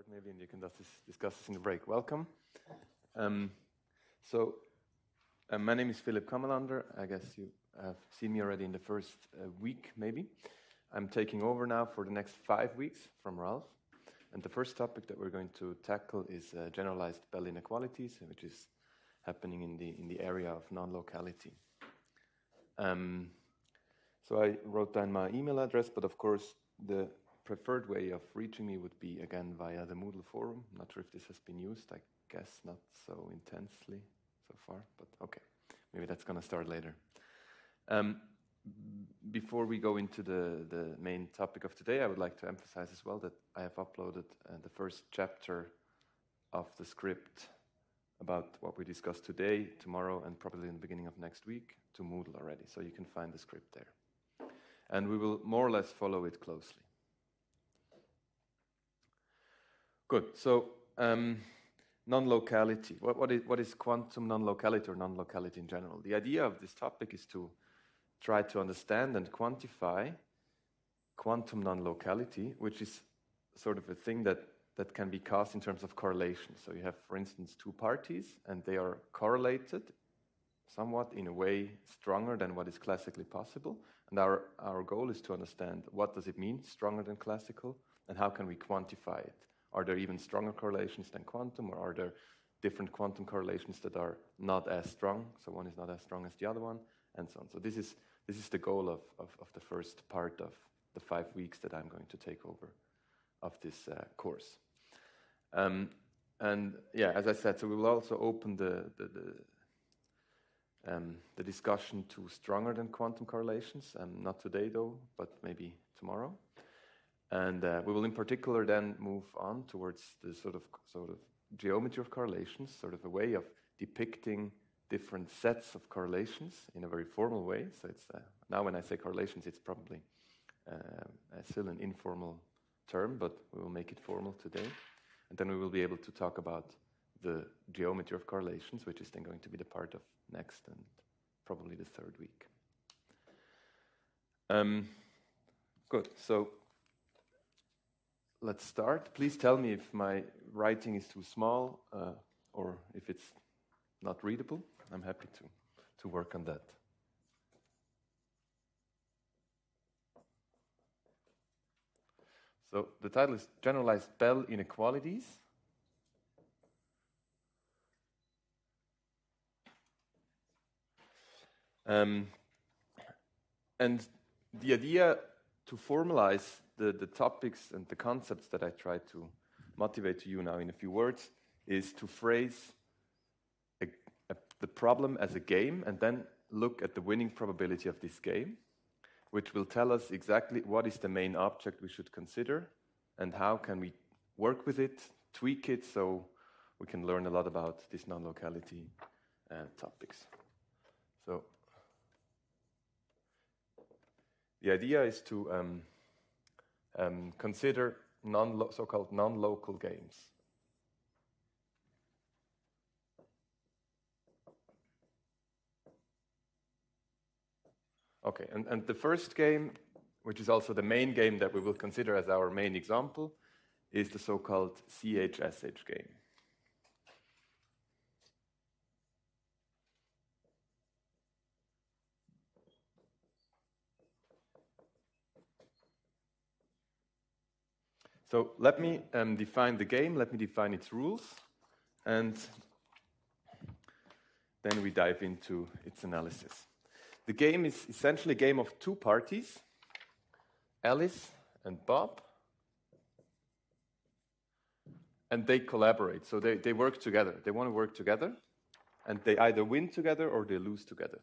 start maybe, and you can discuss this in the break. Welcome. Um, so, uh, my name is Philipp Kammerlander. I guess you have seen me already in the first uh, week, maybe. I'm taking over now for the next five weeks from Ralph. And the first topic that we're going to tackle is uh, generalized Bell inequalities, which is happening in the, in the area of non locality. Um, so, I wrote down my email address, but of course, the preferred way of reaching me would be again via the Moodle forum. Not sure if this has been used. I guess not so intensely so far, but okay. Maybe that's going to start later. Um, before we go into the, the main topic of today, I would like to emphasize as well that I have uploaded uh, the first chapter of the script about what we discussed today, tomorrow, and probably in the beginning of next week to Moodle already. So you can find the script there. And we will more or less follow it closely. Good. So, um, non-locality. What, what, is, what is quantum non-locality or non-locality in general? The idea of this topic is to try to understand and quantify quantum non-locality, which is sort of a thing that, that can be cast in terms of correlation. So you have, for instance, two parties, and they are correlated somewhat in a way stronger than what is classically possible. And our, our goal is to understand what does it mean, stronger than classical, and how can we quantify it. Are there even stronger correlations than quantum, or are there different quantum correlations that are not as strong? So one is not as strong as the other one, and so on. So this is, this is the goal of, of, of the first part of the five weeks that I'm going to take over of this uh, course. Um, and yeah, as I said, so we will also open the, the, the, um, the discussion to stronger than quantum correlations. Um, not today, though, but maybe tomorrow. And uh, we will in particular then move on towards the sort of, sort of geometry of correlations, sort of a way of depicting different sets of correlations in a very formal way. So it's uh, now when I say correlations, it's probably uh, still an informal term, but we will make it formal today. And then we will be able to talk about the geometry of correlations, which is then going to be the part of next and probably the third week. Um, good. So let's start. Please tell me if my writing is too small uh, or if it's not readable. I'm happy to, to work on that. So the title is Generalized Bell Inequalities. Um, and the idea to formalize the, the topics and the concepts that I try to motivate to you now in a few words is to phrase a, a, the problem as a game and then look at the winning probability of this game, which will tell us exactly what is the main object we should consider and how can we work with it, tweak it, so we can learn a lot about these non-locality uh, topics. So the idea is to um, um, consider non so-called non-local games. Okay, and, and the first game, which is also the main game that we will consider as our main example, is the so-called CHSH game. So let me um, define the game, let me define its rules, and then we dive into its analysis. The game is essentially a game of two parties, Alice and Bob, and they collaborate. So they, they work together. They want to work together, and they either win together or they lose together.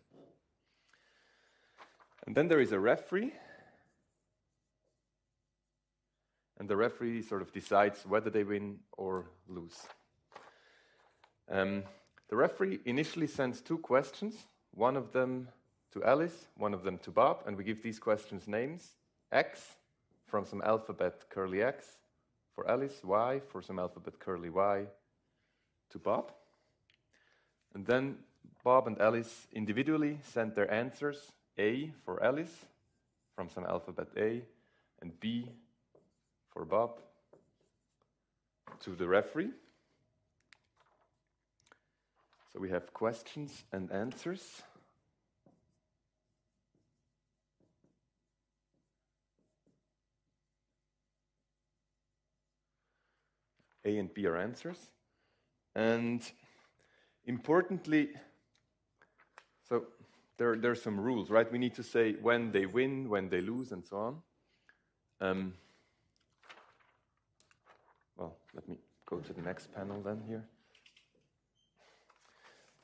And then there is a referee and the referee sort of decides whether they win or lose. Um, the referee initially sends two questions, one of them to Alice, one of them to Bob, and we give these questions names X from some alphabet curly X for Alice, Y for some alphabet curly Y to Bob. And then Bob and Alice individually send their answers A for Alice from some alphabet A and B for Bob. to the referee. So we have questions and answers. A and B are answers. And importantly, so there, there are some rules, right? We need to say when they win, when they lose, and so on. Um, well, let me go to the next panel then here.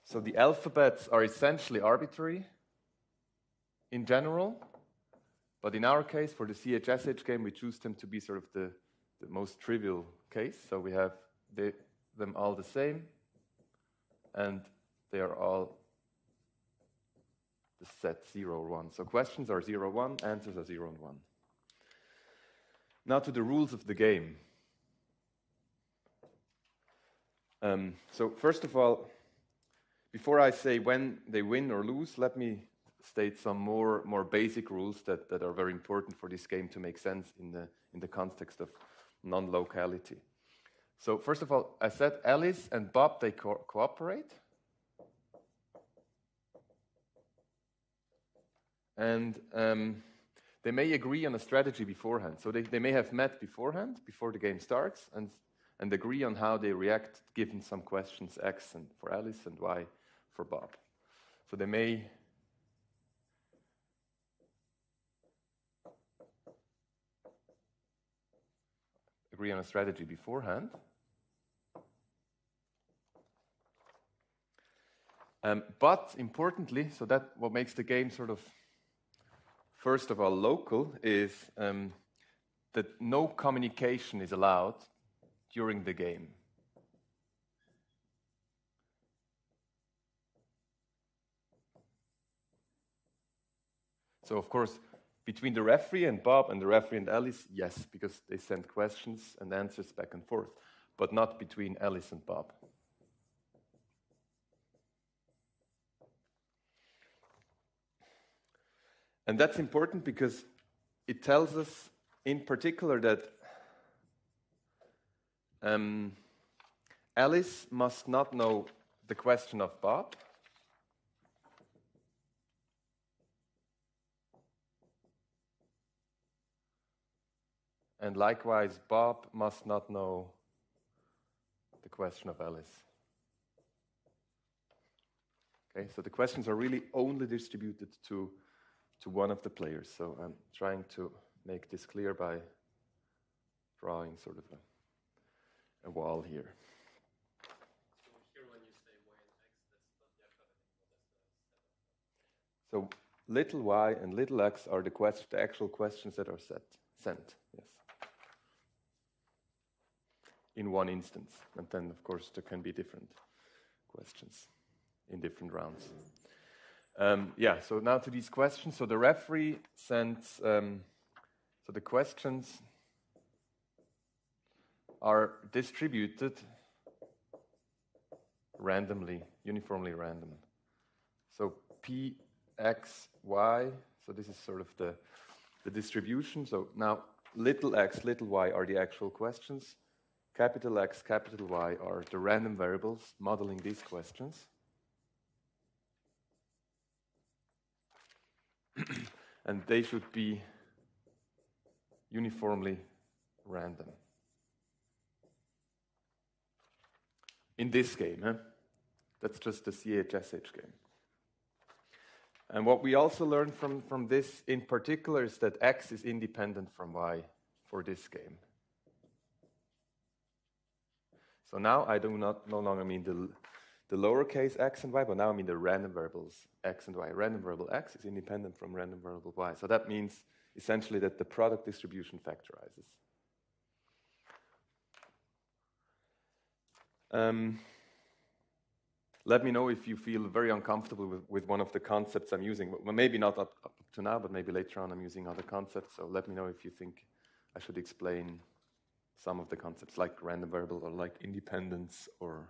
So the alphabets are essentially arbitrary in general, but in our case, for the CHSH game, we choose them to be sort of the, the most trivial case. So we have the, them all the same, and they are all the set 0 or 1. So questions are 0 1, answers are 0 and 1. Now to the rules of the game. Um, so, first of all, before I say when they win or lose, let me state some more, more basic rules that, that are very important for this game to make sense in the, in the context of non locality. So, first of all, I said Alice and Bob, they co cooperate. And um, they may agree on a strategy beforehand. So, they, they may have met beforehand, before the game starts, and, and agree on how they react given some questions X and for Alice and Y for Bob. So, they may agree on a strategy beforehand. Um, but importantly, so that what makes the game sort of, first of all, local is um, that no communication is allowed during the game. So, of course, between the referee and Bob and the referee and Alice, yes, because they send questions and answers back and forth, but not between Alice and Bob. And that's important because it tells us, in particular, that um, Alice must not know the question of Bob. And likewise, Bob must not know the question of Alice. Okay, so the questions are really only distributed to to one of the players. So I'm trying to make this clear by drawing sort of a, a wall here. So little y and little x are the, quest- the actual questions that are set, sent. Yes. In one instance, and then of course there can be different questions in different rounds. Um, yeah, so now to these questions. So the referee sends, um, so the questions are distributed randomly, uniformly random. So P, X, Y, so this is sort of the, the distribution. So now little x, little y are the actual questions. Capital X, capital Y are the random variables modeling these questions. and they should be uniformly random. In this game, huh? that's just the CHSH game. And what we also learned from, from this in particular is that x is independent from y for this game. So now I do not no longer mean the the lowercase x and y, but now I mean the random variables x and y. Random variable x is independent from random variable y. So that means essentially that the product distribution factorizes. Um, let me know if you feel very uncomfortable with, with one of the concepts I'm using. Well, maybe not up, up to now, but maybe later on I'm using other concepts. So let me know if you think I should explain some of the concepts like random variable or like independence or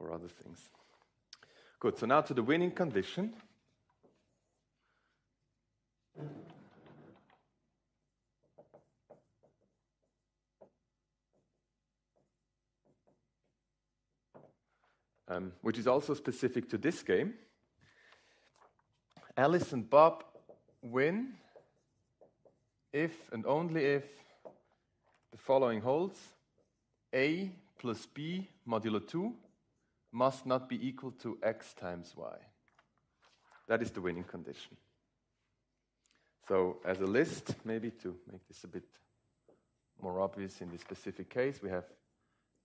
or other things. Good, so now to the winning condition. Um, which is also specific to this game. Alice and Bob win if and only if the following holds a plus b modulo 2 must not be equal to x times y. That is the winning condition. So, as a list, maybe to make this a bit more obvious in this specific case, we have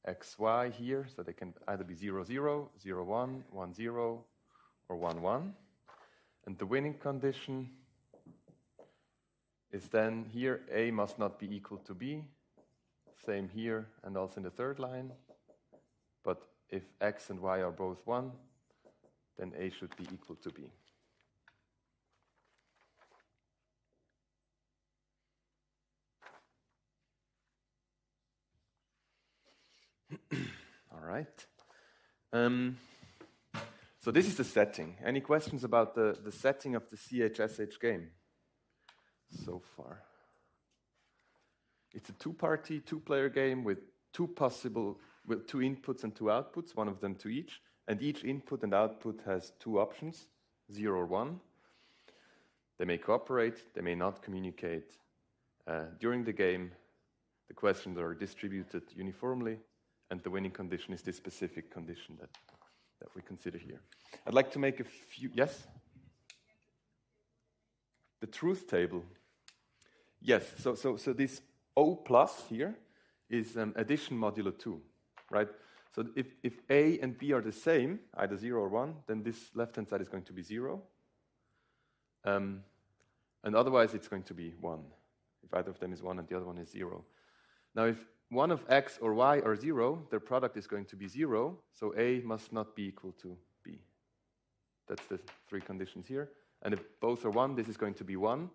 x, y here, so they can either be 0, 0, 0, 1, 1, 0, or 1, 1. And the winning condition is then here a must not be equal to b, same here and also in the third line. But if x and y are both 1, then a should be equal to b. All right. Um, so this is the setting. Any questions about the, the setting of the CHSH game so far? It's a two-party, two-player game with two possible, with two inputs and two outputs, one of them to each, and each input and output has two options, zero or one. They may cooperate, they may not communicate. Uh, during the game, the questions are distributed uniformly, and the winning condition is this specific condition that, that we consider here. I'd like to make a few, yes? The truth table. Yes, so, so, so this O plus here is um, addition modulo 2, right? So if, if A and B are the same, either 0 or 1, then this left-hand side is going to be 0. Um, and otherwise, it's going to be 1, if either of them is 1 and the other one is 0. Now, if one of x or y are 0, their product is going to be 0, so A must not be equal to B. That's the three conditions here. And if both are 1, this is going to be 1.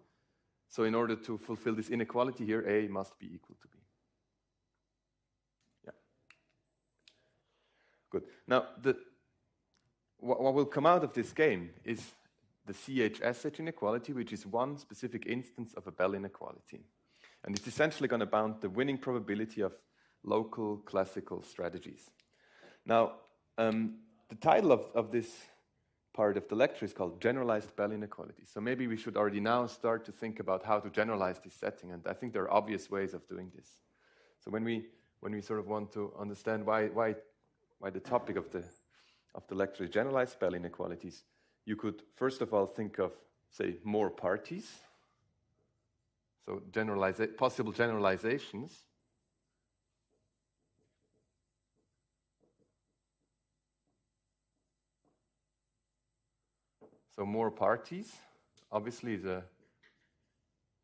So in order to fulfill this inequality here, A must be equal to B. Yeah. Good. Now, the, what, what will come out of this game is the CHSH inequality, which is one specific instance of a Bell inequality. And it's essentially going to bound the winning probability of local classical strategies. Now, um, the title of, of this part of the lecture is called Generalized Bell Inequality. So maybe we should already now start to think about how to generalize this setting. And I think there are obvious ways of doing this. So when we, when we sort of want to understand why, why, why the topic of the, of the lecture is generalized Bell inequalities, you could first of all think of, say, more parties so generaliza- possible generalizations. So more parties, obviously, is a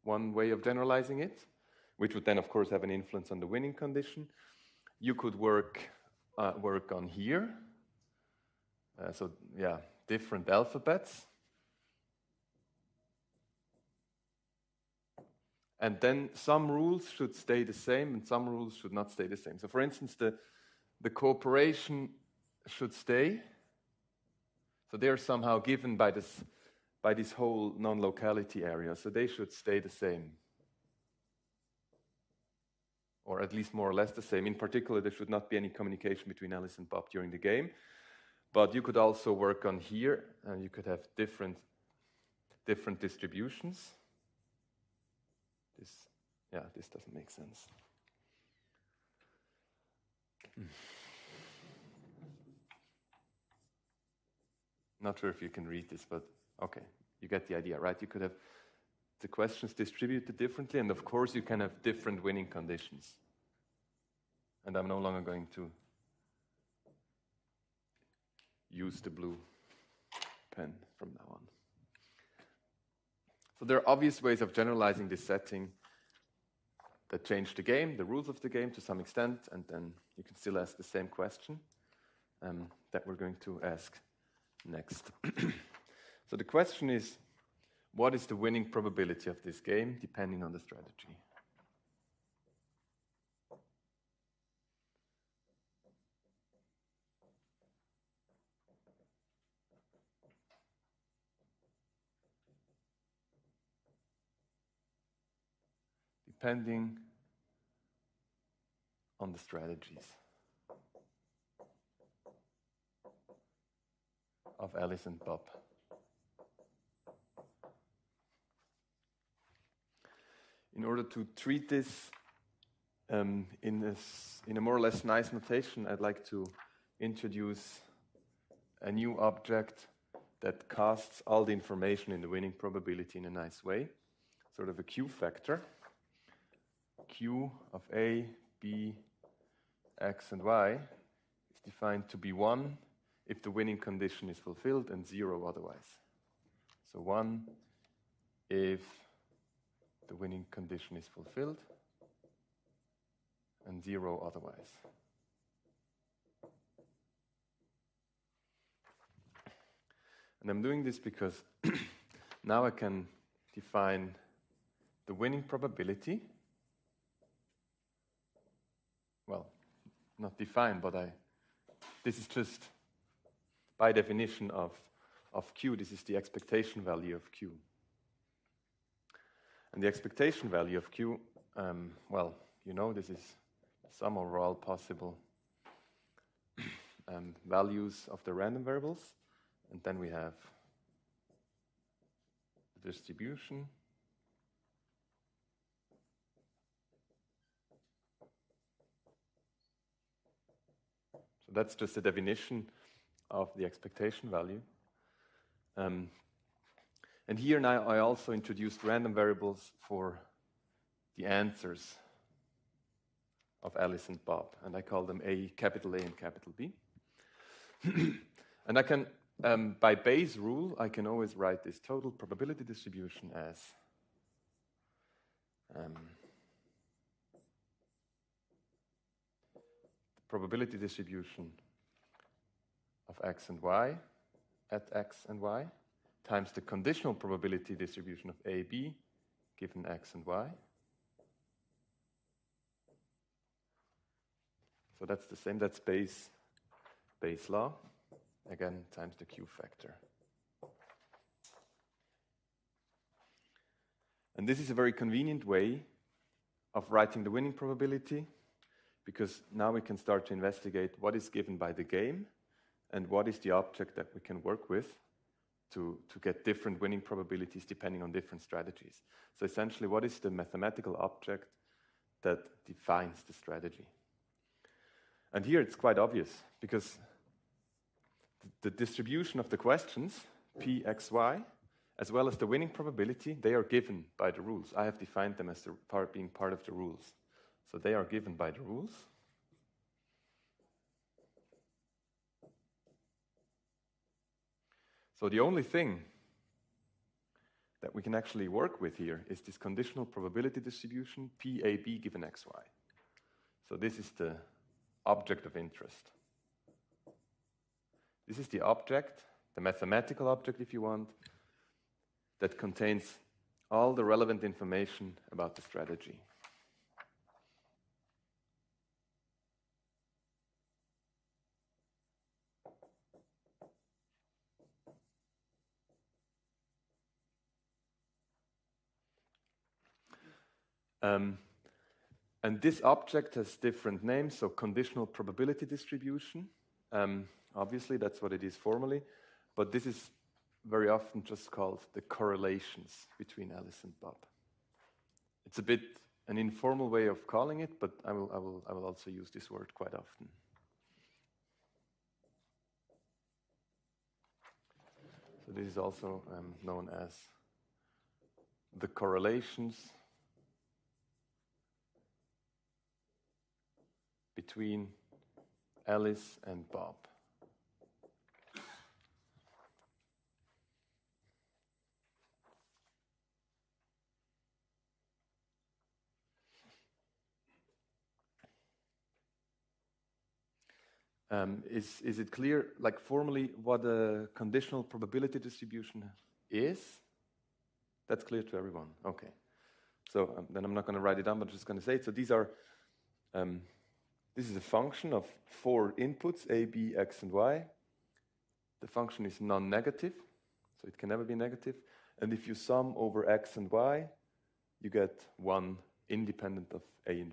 one way of generalizing it, which would then, of course, have an influence on the winning condition. You could work uh, work on here. Uh, so yeah, different alphabets. And then some rules should stay the same and some rules should not stay the same. So, for instance, the, the cooperation should stay. So, they're somehow given by this, by this whole non locality area. So, they should stay the same. Or at least more or less the same. In particular, there should not be any communication between Alice and Bob during the game. But you could also work on here, and you could have different, different distributions. This, yeah, this doesn't make sense. Hmm. Not sure if you can read this, but okay, you get the idea, right? You could have the questions distributed differently, and of course, you can have different winning conditions. And I'm no longer going to use the blue pen from now on. So there are obvious ways of generalizing this setting that change the game, the rules of the game to some extent, and then you can still ask the same question um, that we're going to ask next. so the question is, what is the winning probability of this game depending on the strategy? Depending on the strategies. of Alice and Bob. In order to treat this um, in, this, in a more or less nice notation, I'd like to introduce a new object that casts all the information in the winning probability in a nice way, sort of a Q factor. Q of A, B, X, and Y is defined to be 1 if the winning condition is fulfilled and 0 otherwise. So 1 if the winning condition is fulfilled and 0 otherwise. And I'm doing this because now I can define the winning probability. Well, not define, but I, this is just by definition of, of Q, this is the expectation value of Q. And the expectation value of Q, um, well, you know, this is sum over all possible um, values of the random variables. And then we have the distribution. So that's just a definition of the expectation value. Um, and here now I also introduced random variables for the answers of Alice and Bob, and I call them A, capital A and capital B. and I can um, by Bayes' rule, I can always write this total probability distribution as um, probability distribution of x and y at x and y times the conditional probability distribution of AB given x and y. So that's the same, that's Bayes, Bayes law again times the Q factor. And this is a very convenient way of writing the winning probability because now we can start to investigate what is given by the game and what is the object that we can work with to, to get different winning probabilities depending on different strategies. So essentially, what is the mathematical object that defines the strategy? And here it's quite obvious because the distribution of the questions, p, x, y, as well as the winning probability, they are given by the rules. I have defined them as part, being part of the rules. So they are given by the rules. So the only thing that we can actually work with here is this conditional probability distribution, PAB given XY. So this is the object of interest. This is the object, the mathematical object, if you want, that contains all the relevant information about the strategy. Um, and this object has different names, so conditional probability distribution. Um, Obviously, that's what it is formally, but this is very often just called the correlations between Alice and Bob. It's a bit an informal way of calling it, but I will, I will, I will also use this word quite often. So this is also um, known as the correlations between Alice and Bob. Um, is, is it clear, like formally, what a conditional probability distribution is? That's clear to everyone. Okay. So um, then I'm not going to write it down, but I'm just going to say it. So these are, um, this is a function of four inputs, a, b, x, and y. The function is non-negative, so it can never be negative. And if you sum over x and y, you get one independent of a and,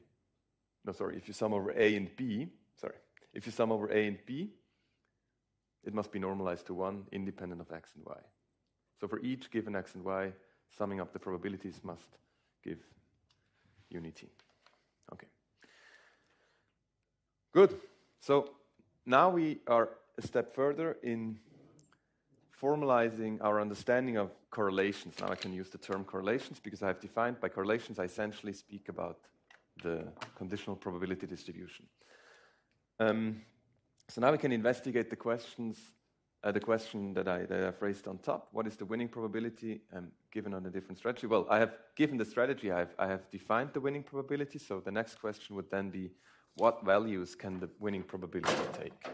no, sorry, if you sum over a and b, sorry, if you sum over a and b, it must be normalized to 1 independent of x and y. So for each given x and y, summing up the probabilities must give unity. Okay. Good. So now we are a step further in formalizing our understanding of correlations. Now I can use the term correlations because I have defined by correlations, I essentially speak about the conditional probability distribution. Um, so now we can investigate the questions, uh, the question that I that I've raised on top. What is the winning probability um, given on a different strategy? Well, I have given the strategy. I have I have defined the winning probability. So the next question would then be, what values can the winning probability take?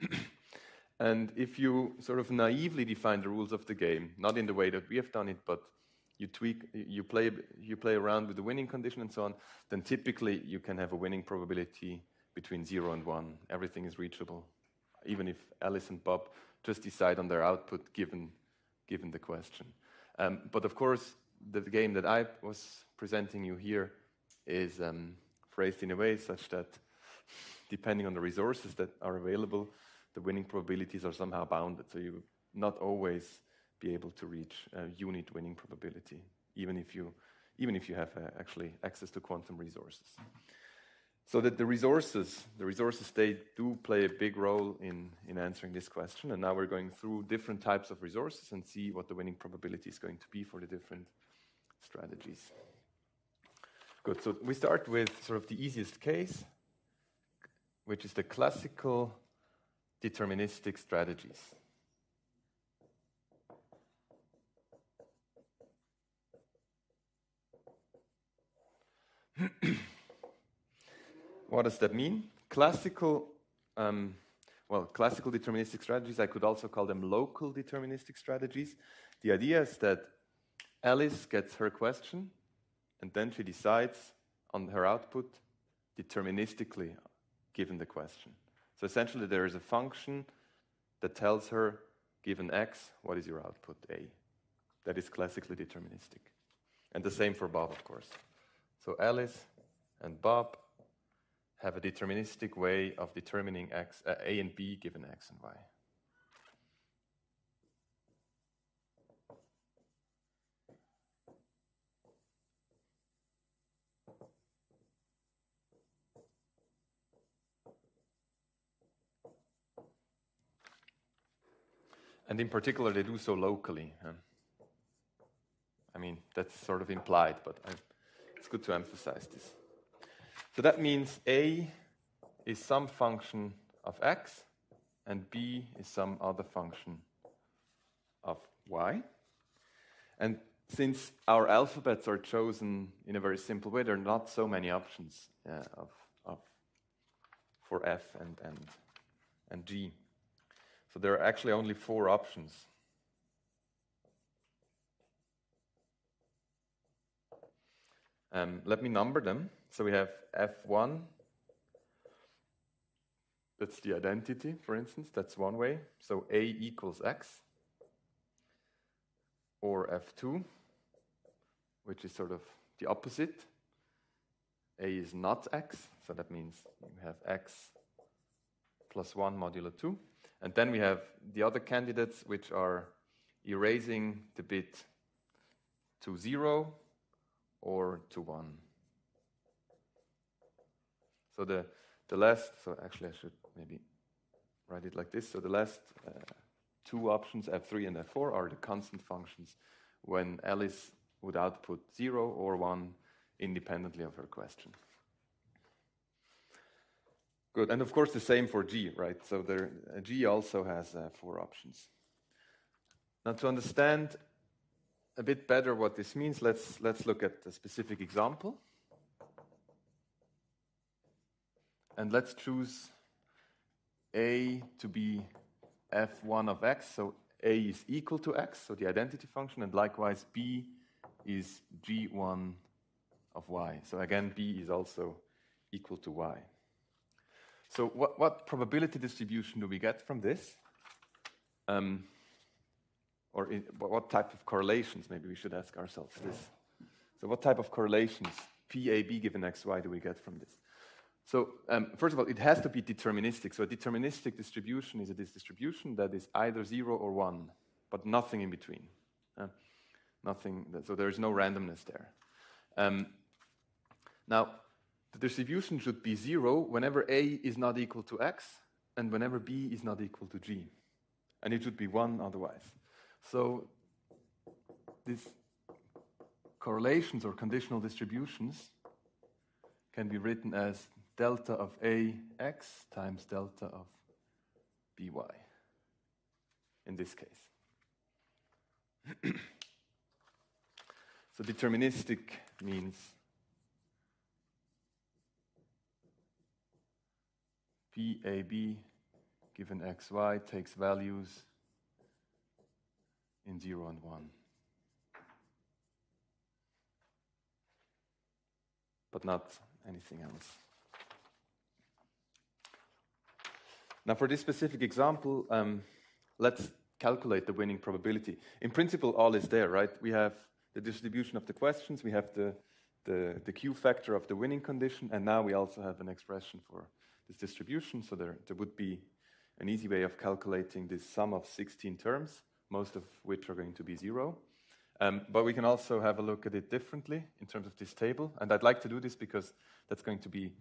And if you sort of naively define the rules of the game, not in the way that we have done it, but you tweak, you play, you play around with the winning condition and so on, then typically you can have a winning probability between zero and one. Everything is reachable, even if Alice and Bob just decide on their output given, given the question. Um, but of course, the game that I was presenting you here is um, phrased in a way such that, depending on the resources that are available, the winning probabilities are somehow bounded. So you not always be able to reach a unit winning probability, even if you, even if you have uh, actually access to quantum resources. So that the resources, the resources, they do play a big role in, in answering this question. And now we're going through different types of resources and see what the winning probability is going to be for the different strategies. Good. So we start with sort of the easiest case, which is the classical deterministic strategies. what does that mean? Classical, um, well, classical deterministic strategies, I could also call them local deterministic strategies. The idea is that Alice gets her question and then she decides on her output deterministically given the question. So essentially, there is a function that tells her, given x, what is your output, a. That is classically deterministic. And the same for Bob, of course. So Alice and Bob have a deterministic way of determining x, uh, a and b given x and y. And in particular, they do so locally. I mean, that's sort of implied, but I, it's good to emphasize this. So that means A is some function of x, and B is some other function of y. And since our alphabets are chosen in a very simple way, there are not so many options uh, of, of, for f and, and, and g. So there are actually only four options. Um, let me number them. So we have F1, that's the identity, for instance, that's one way. So A equals X. Or F2, which is sort of the opposite. A is not X, so that means you have X plus 1 modulo 2. And then we have the other candidates, which are erasing the bit to 0 or to 1. So the, the last, so actually I should maybe write it like this. So the last uh, two options, F3 and F4, are the constant functions when Alice would output 0 or 1 independently of her question. Good. And of course, the same for G, right? So there, uh, G also has uh, four options. Now, to understand a bit better what this means, let's, let's look at a specific example. And let's choose A to be f1 of x, so A is equal to x, so the identity function, and likewise B is g1 of y. So again, B is also equal to y. So what, what probability distribution do we get from this? Um, or in, what type of correlations, maybe we should ask ourselves this. So what type of correlations, PAB given xy, do we get from this? So um, first of all, it has to be deterministic. So a deterministic distribution is a distribution that is either zero or one, but nothing in between. Uh, nothing, that, so there is no randomness there. Um, now, the distribution should be zero whenever A is not equal to X and whenever B is not equal to G. And it should be one otherwise. So these correlations or conditional distributions can be written as delta of ax times delta of by in this case. so deterministic means PAB given xy takes values in 0 and 1. But not anything else. Now, for this specific example, um, let's calculate the winning probability. In principle, all is there, right? We have the distribution of the questions, we have the, the, the Q factor of the winning condition, and now we also have an expression for this distribution. So there, there would be an easy way of calculating this sum of 16 terms, most of which are going to be zero. Um, but we can also have a look at it differently in terms of this table. And I'd like to do this because that's going to be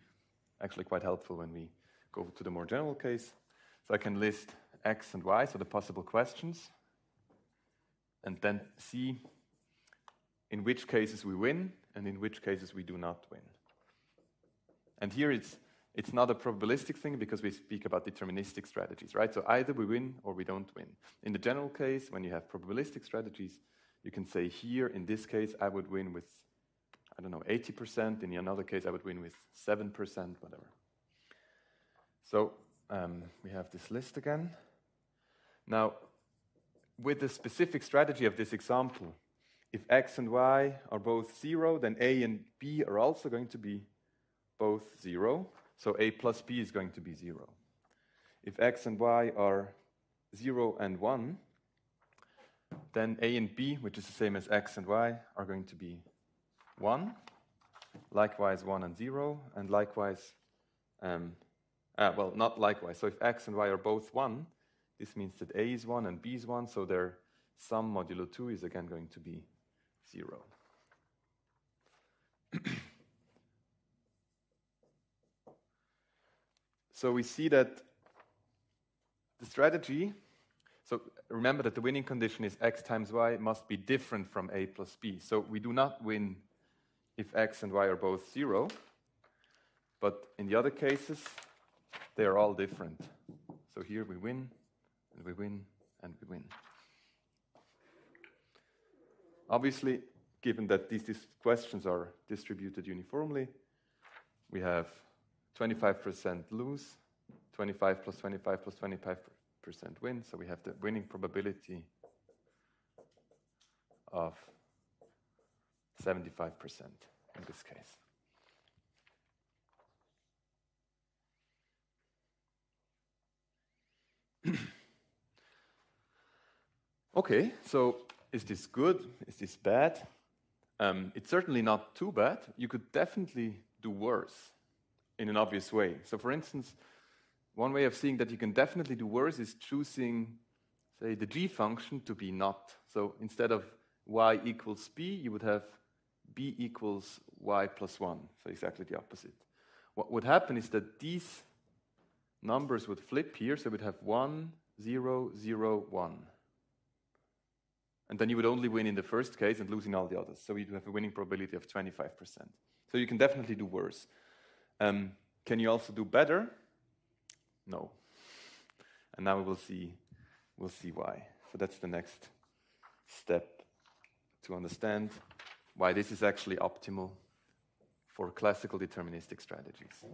actually quite helpful when we go to the more general case. So I can list x and y, so the possible questions, and then see in which cases we win and in which cases we do not win. And here it's, it's not a probabilistic thing because we speak about deterministic strategies, right? So either we win or we don't win. In the general case, when you have probabilistic strategies, you can say here, in this case, I would win with, I don't know, 80%. In another case, I would win with 7%, whatever. So um, we have this list again. Now, with the specific strategy of this example, if x and y are both 0, then a and b are also going to be both 0. So a plus b is going to be 0. If x and y are 0 and 1, then a and b, which is the same as x and y, are going to be 1. Likewise 1 and 0, and likewise um, uh, well, not likewise. So if x and y are both 1, this means that a is 1 and b is 1, so their sum modulo 2 is again going to be 0. so we see that the strategy, so remember that the winning condition is x times y must be different from a plus b. So we do not win if x and y are both 0, but in the other cases, they are all different. So here we win, and we win, and we win. Obviously, given that these, these questions are distributed uniformly, we have 25% lose, 25 plus 25 plus 25% win. So we have the winning probability of 75% in this case. okay, so is this good? Is this bad? Um, it's certainly not too bad. You could definitely do worse in an obvious way. So, for instance, one way of seeing that you can definitely do worse is choosing, say, the g function to be not. So, instead of y equals b, you would have b equals y plus 1. So, exactly the opposite. What would happen is that these numbers would flip here, so we'd have 1, 0, 0, 1. And then you would only win in the first case and lose in all the others. So you'd have a winning probability of 25%. So you can definitely do worse. Um, can you also do better? No. And now we will see, we'll see why. So that's the next step to understand why this is actually optimal for classical deterministic strategies.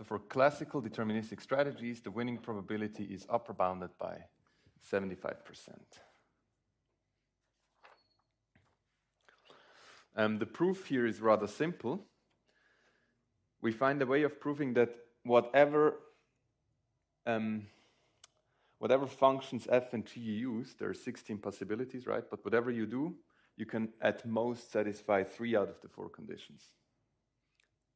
So for classical deterministic strategies, the winning probability is upper bounded by 75%. um, the proof here is rather simple. We find a way of proving that whatever um, whatever functions f and g you use, there are 16 possibilities, right? But whatever you do, you can at most satisfy three out of the four conditions.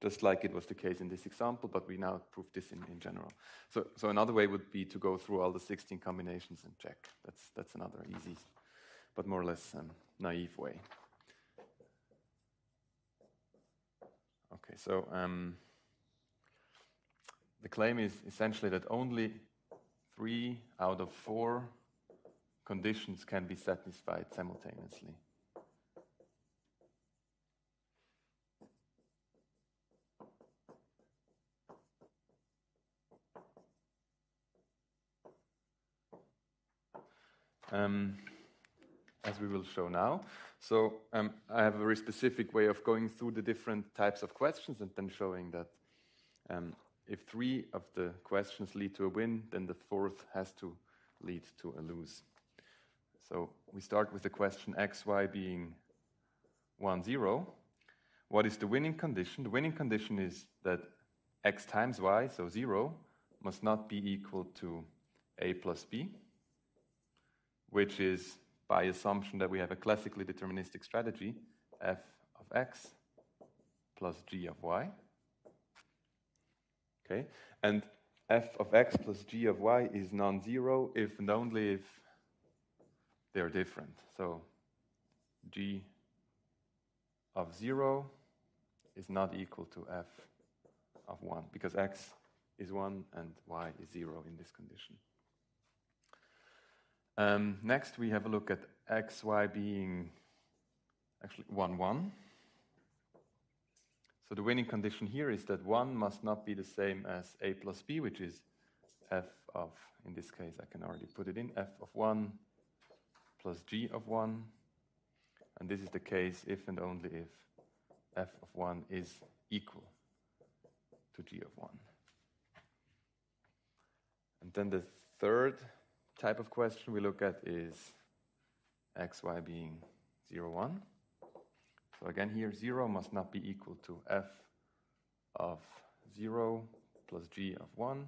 Just like it was the case in this example, but we now prove this in, in general. So, so another way would be to go through all the 16 combinations and check. That's, that's another easy, but more or less um, naive way. Okay, so um, the claim is essentially that only three out of four conditions can be satisfied simultaneously. Um, as we will show now. So um, I have a very specific way of going through the different types of questions and then showing that um, if three of the questions lead to a win, then the fourth has to lead to a lose. So we start with the question x, y being 1, 0. What is the winning condition? The winning condition is that x times y, so 0, must not be equal to a plus b, which is by assumption that we have a classically deterministic strategy, f of x plus g of y. Okay, and f of x plus g of y is non-zero if and only if they're different. So g of 0 is not equal to f of 1 because x is 1 and y is 0 in this condition. Um, next, we have a look at x, y being actually 1, 1. So the winning condition here is that 1 must not be the same as a plus b, which is f of, in this case, I can already put it in, f of 1 plus g of 1. And this is the case if and only if f of 1 is equal to g of 1. And then the third type of question we look at is xy being 0, 1. So again here 0 must not be equal to f of 0 plus g of 1,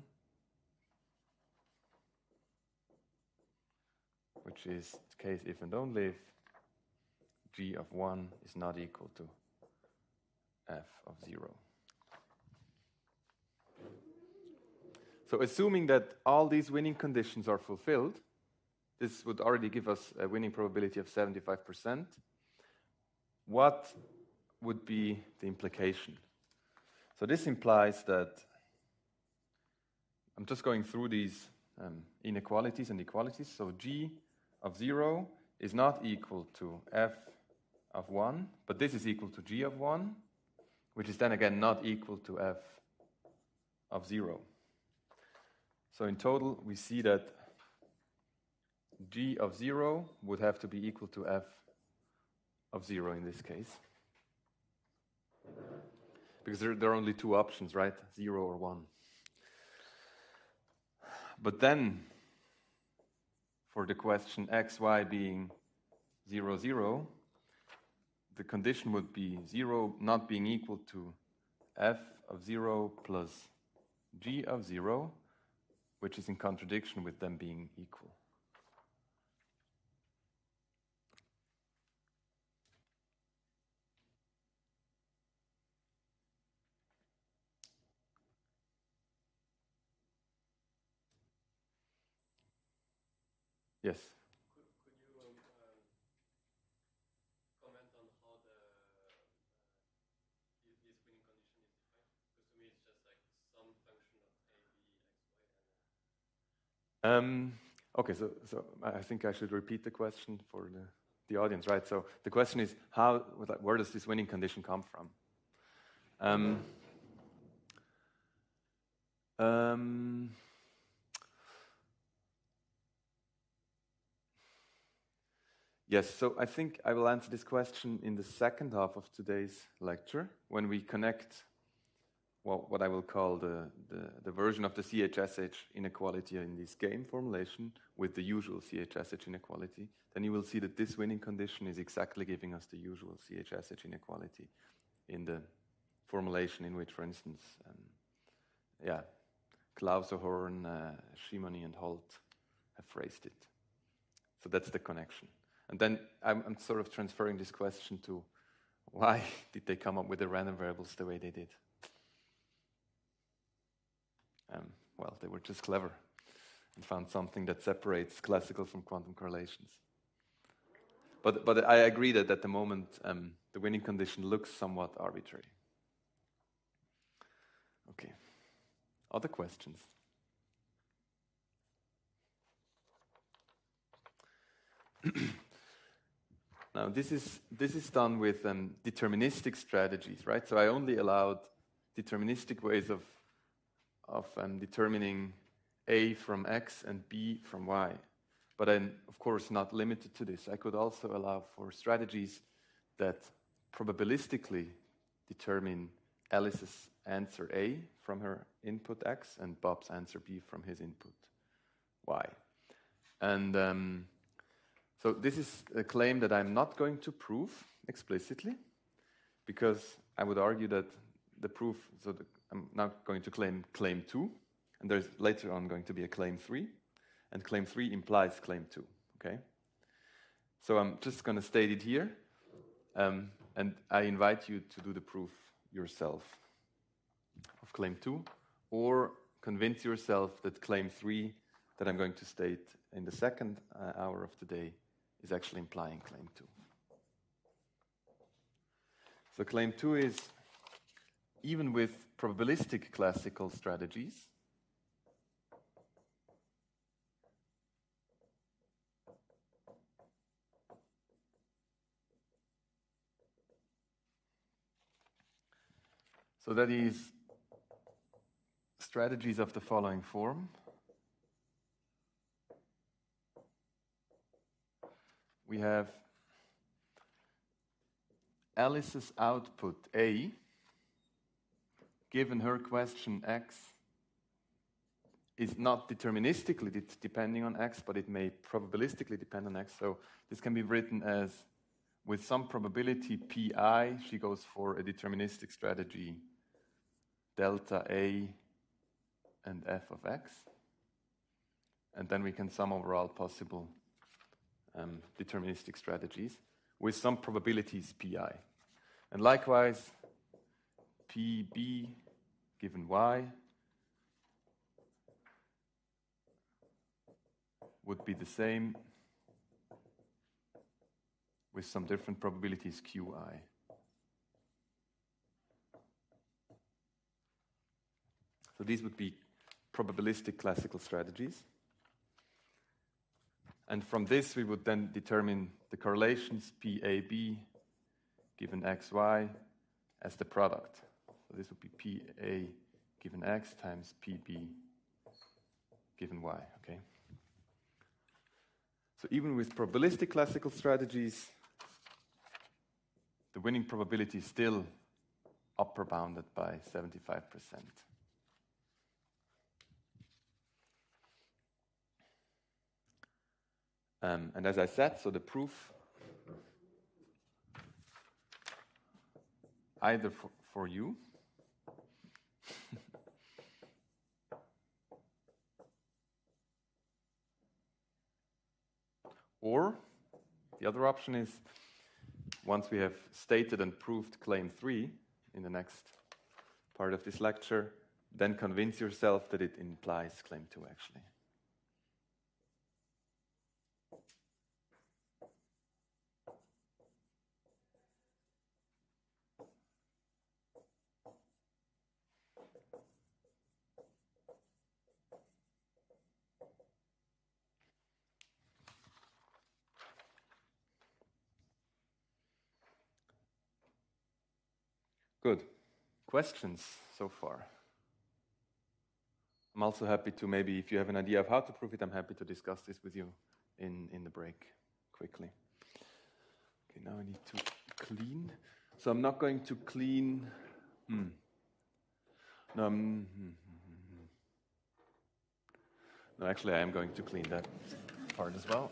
which is the case if and only if g of 1 is not equal to f of 0. So assuming that all these winning conditions are fulfilled, this would already give us a winning probability of 75%. What would be the implication? So this implies that I'm just going through these um, inequalities and equalities. So g of 0 is not equal to f of 1, but this is equal to g of 1, which is then again not equal to f of 0. So in total, we see that g of 0 would have to be equal to f of 0 in this case. Because there, there, are only two options, right? 0 or 1. But then, for the question x, y being 0, 0, the condition would be 0 not being equal to f of 0 plus g of 0, which is in contradiction with them being equal. Yes. Could, could you um, um, comment on how the uh, this winning condition is defined? Because to me, it's just like some function of a, b, x, y, and. Um, okay, so so I think I should repeat the question for the the audience, right? So the question is, how where does this winning condition come from? Um, um, Yes, so I think I will answer this question in the second half of today's lecture when we connect what, what I will call the, the, the version of the CHSH inequality in this game formulation with the usual CHSH inequality, then you will see that this winning condition is exactly giving us the usual CHSH inequality in the formulation in which, for instance, um, yeah, Clauser-Horne, uh, Shimony, and Holt have phrased it. So that's the connection. And then I'm, I'm sort of transferring this question to why did they come up with the random variables the way they did? Um, well, they were just clever and found something that separates classical from quantum correlations. But, but I agree that at the moment um, the winning condition looks somewhat arbitrary. Okay. Other questions? now, this is, this is done with um, deterministic strategies, right? So I only allowed deterministic ways of, of um, determining A from X and B from Y. But I'm, of course, not limited to this. I could also allow for strategies that probabilistically determine Alice's answer A from her input X and Bob's answer B from his input Y. And um, so this is a claim that I'm not going to prove explicitly because I would argue that the proof, so the, I'm now going to claim claim 2, and there's later on going to be a claim 3, and claim 3 implies claim 2, okay? So I'm just going to state it here, um, and I invite you to do the proof yourself of claim 2, or convince yourself that claim 3 that I'm going to state in the second uh, hour of the day is actually implying claim 2. So claim 2 is even with probabilistic classical strategies, So that is strategies of the following form. We have Alice's output A, given her question X, is not deterministically depending on X, but it may probabilistically depend on X. So this can be written as with some probability pi, she goes for a deterministic strategy delta A and f of x. And then we can sum over all possible um, deterministic strategies with some probabilities pi. And likewise, pb given y would be the same with some different probabilities qi. So these would be probabilistic classical strategies. And from this, we would then determine the correlations PAB given XY as the product. So this would be PA given X times PB given Y, okay? So even with probabilistic classical strategies, the winning probability is still upper bounded by 75%. Um, and as I said, so the proof either for, for you or the other option is once we have stated and proved claim 3 in the next part of this lecture, then convince yourself that it implies claim 2 actually. Good. Questions so far? I'm also happy to maybe, if you have an idea of how to prove it, I'm happy to discuss this with you in, in the break quickly. Okay, now I need to clean. So I'm not going to clean. Hmm. No, um, no, actually, I am going to clean that part as well.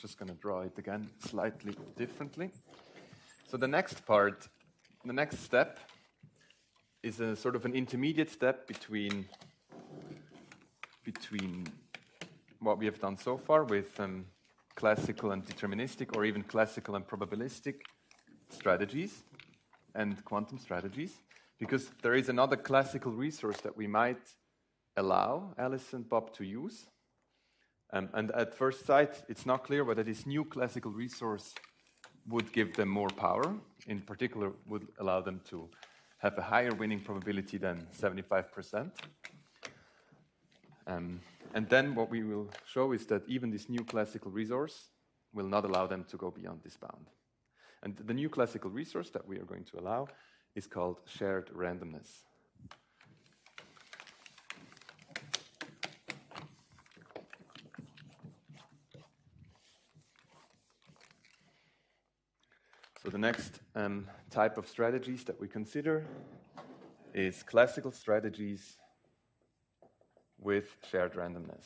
Just going to draw it again slightly differently. So the next part, the next step, is a sort of an intermediate step between between what we have done so far with um, classical and deterministic, or even classical and probabilistic strategies and quantum strategies, because there is another classical resource that we might allow Alice and Bob to use. Um, and at first sight, it's not clear whether this new classical resource would give them more power, in particular, would allow them to have a higher winning probability than 75%. Um, and then what we will show is that even this new classical resource will not allow them to go beyond this bound. And the new classical resource that we are going to allow is called shared randomness. So the next um, type of strategies that we consider is classical strategies with shared randomness.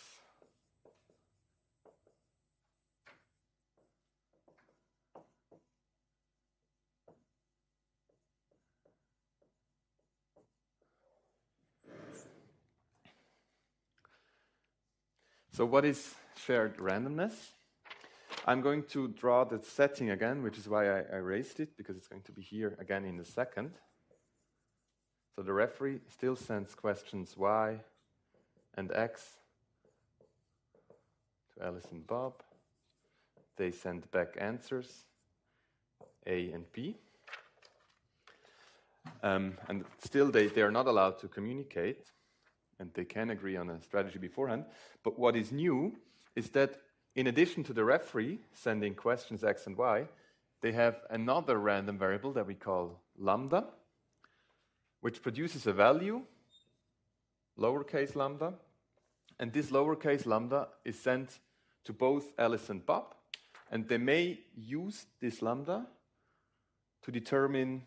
So what is shared randomness? I'm going to draw the setting again, which is why I, raised it, because it's going to be here again in a second. So the referee still sends questions Y and X to Alice and Bob. They send back answers A and B. Um, and still, they, they are not allowed to communicate, and they can agree on a strategy beforehand. But what is new is that in addition to the referee sending questions X and Y, they have another random variable that we call lambda, which produces a value, lowercase lambda, and this lowercase lambda is sent to both Alice and Bob, and they may use this lambda to determine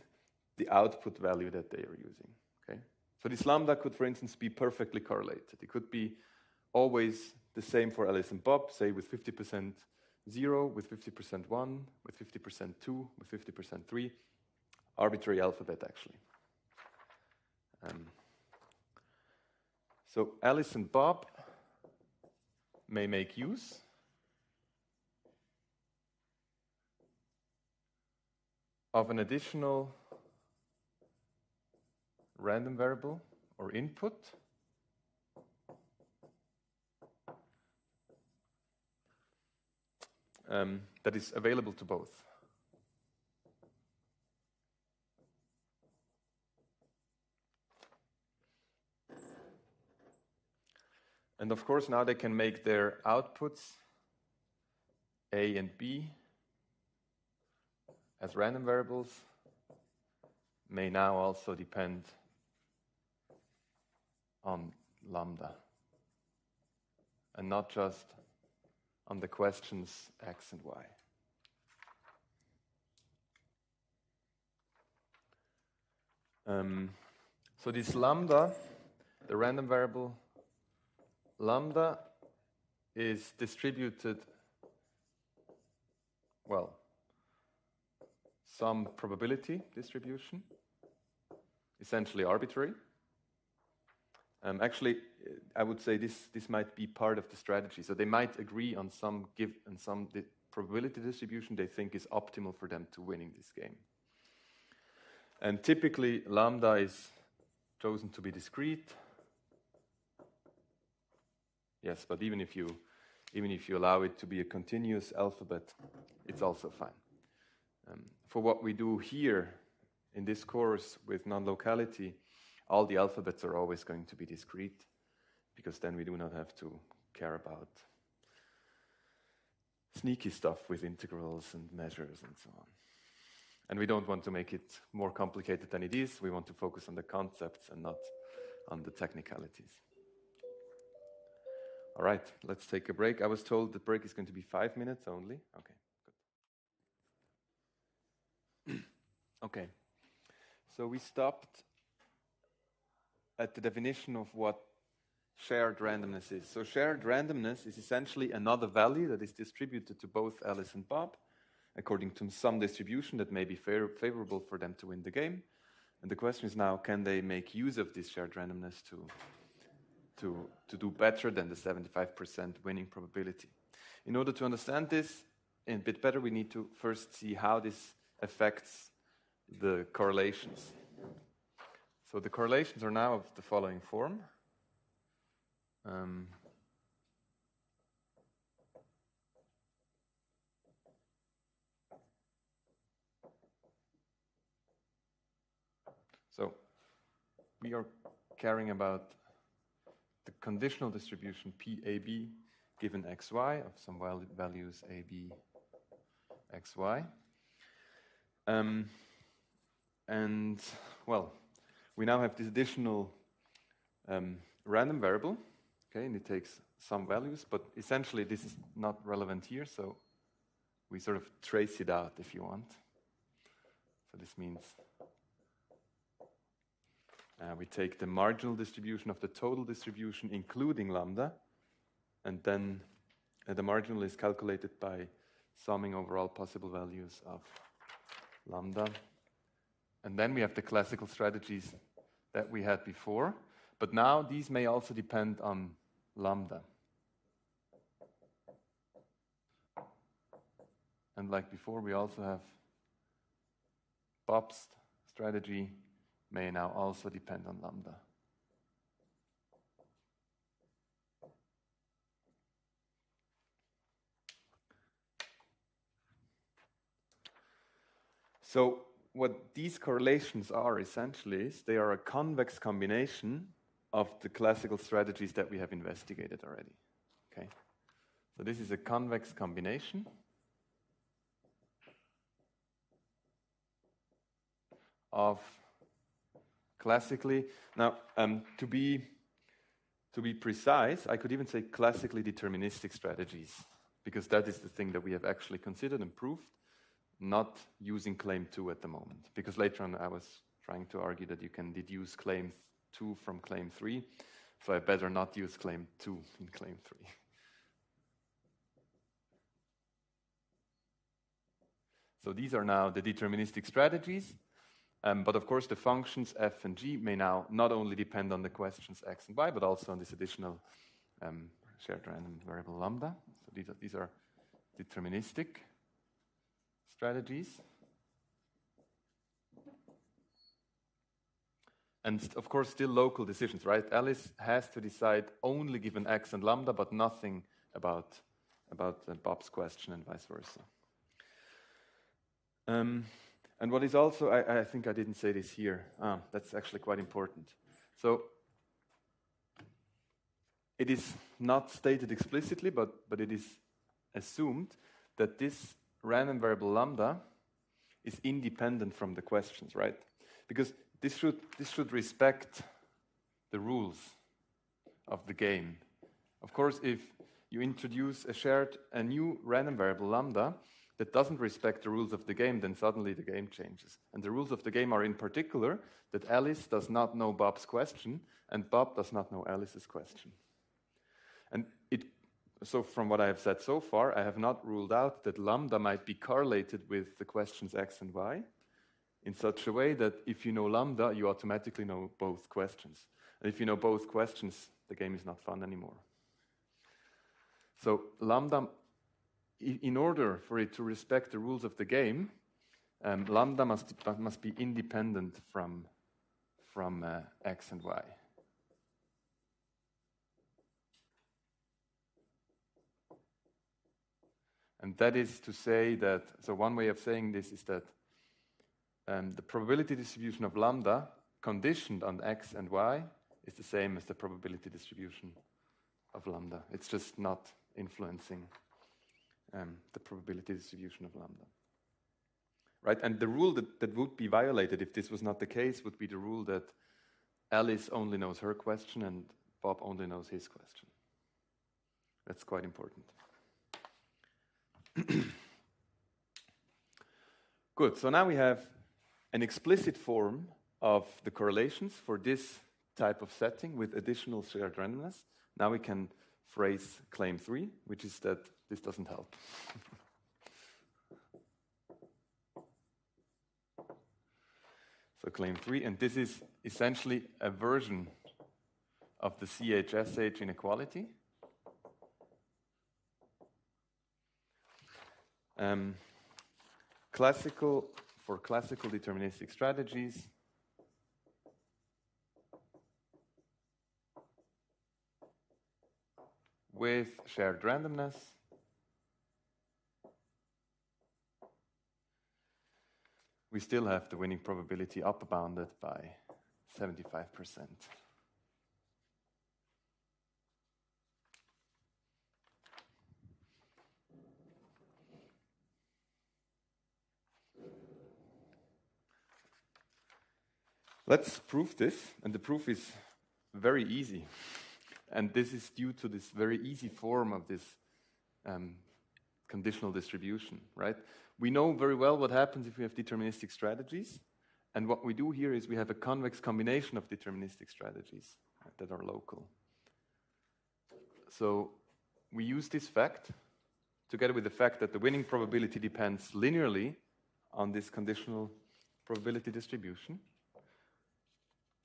the output value that they are using. Okay? So this lambda could, for instance, be perfectly correlated. It could be always the same for Alice and Bob, say with 50% 0, with 50% 1, with 50% 2, with 50% 3. Arbitrary alphabet, actually. Um, so Alice and Bob may make use of an additional random variable or input um, that is available to both. And of course, now they can make their outputs A and B as random variables, may now also depend on lambda and not just on the questions x and y. Um, so this lambda, the random variable lambda, is distributed, well, some probability distribution, essentially arbitrary. Um, actually, I would say this, this might be part of the strategy. So they might agree on some give and some probability distribution they think is optimal for them to winning this game. And typically, lambda is chosen to be discrete. Yes, but even if you even if you allow it to be a continuous alphabet, it's also fine. Um, for what we do here in this course with non-locality, all the alphabets are always going to be discrete because then we do not have to care about sneaky stuff with integrals and measures and so on. And we don't want to make it more complicated than it is. We want to focus on the concepts and not on the technicalities. All right, let's take a break. I was told the break is going to be five minutes only. Okay, good. okay, so we stopped at the definition of what shared randomness is. So, shared randomness is essentially another value that is distributed to both Alice and Bob according to some distribution that may be favorable for them to win the game. And the question is now can they make use of this shared randomness to, to, to do better than the 75% winning probability? In order to understand this a bit better, we need to first see how this affects the correlations. So the correlations are now of the following form. Um, so we are caring about the conditional distribution PAB given xy of some values AB xy. Um, and well, we now have this additional um, random variable, okay, and it takes some values, but essentially this is not relevant here, so we sort of trace it out if you want. So this means uh, we take the marginal distribution of the total distribution, including lambda, and then uh, the marginal is calculated by summing over all possible values of lambda and then we have the classical strategies that we had before. But now these may also depend on lambda. And like before, we also have Bob's strategy may now also depend on lambda. So what these correlations are essentially is they are a convex combination of the classical strategies that we have investigated already. Okay? So this is a convex combination. Of classically, now um, to be to be precise, I could even say classically deterministic strategies, because that is the thing that we have actually considered and proved not using claim 2 at the moment, because later on I was trying to argue that you can deduce claim 2 from claim 3, so I better not use claim 2 in claim 3. So these are now the deterministic strategies. Um, but of course, the functions f and g may now not only depend on the questions x and y, but also on this additional um, shared random variable lambda. So these are, these are deterministic strategies. And of course, still local decisions, right? Alice has to decide only given x and lambda, but nothing about, about uh, Bob's question and vice versa. Um, and what is also, I, I, think I didn't say this here, ah, that's actually quite important. So it is not stated explicitly, but, but it is assumed that this random variable lambda is independent from the questions, right? Because this should, this should respect the rules of the game. Of course, if you introduce a shared, a new random variable lambda that doesn't respect the rules of the game, then suddenly the game changes. And the rules of the game are in particular that Alice does not know Bob's question and Bob does not know Alice's question. And it so from what I have said so far, I have not ruled out that lambda might be correlated with the questions x and y in such a way that if you know lambda, you automatically know both questions. And if you know both questions, the game is not fun anymore. So lambda, in order for it to respect the rules of the game, um, lambda must, must be independent from, from uh, x and y. And that is to say that, so one way of saying this is that um, the probability distribution of lambda conditioned on x and y is the same as the probability distribution of lambda. It's just not influencing um, the probability distribution of lambda. Right? And the rule that, that would be violated if this was not the case would be the rule that Alice only knows her question and Bob only knows his question. That's quite important. Good, so now we have an explicit form of the correlations for this type of setting with additional shared randomness. Now we can phrase claim three, which is that this doesn't help. so claim three, and this is essentially a version of the CHSH inequality. Um, classical for classical deterministic strategies. with shared randomness. We still have the winning probability upper bounded by 75%. Let's prove this, and the proof is very easy. And this is due to this very easy form of this um, conditional distribution, right? We know very well what happens if we have deterministic strategies. And what we do here is we have a convex combination of deterministic strategies that are local. So we use this fact together with the fact that the winning probability depends linearly on this conditional probability distribution.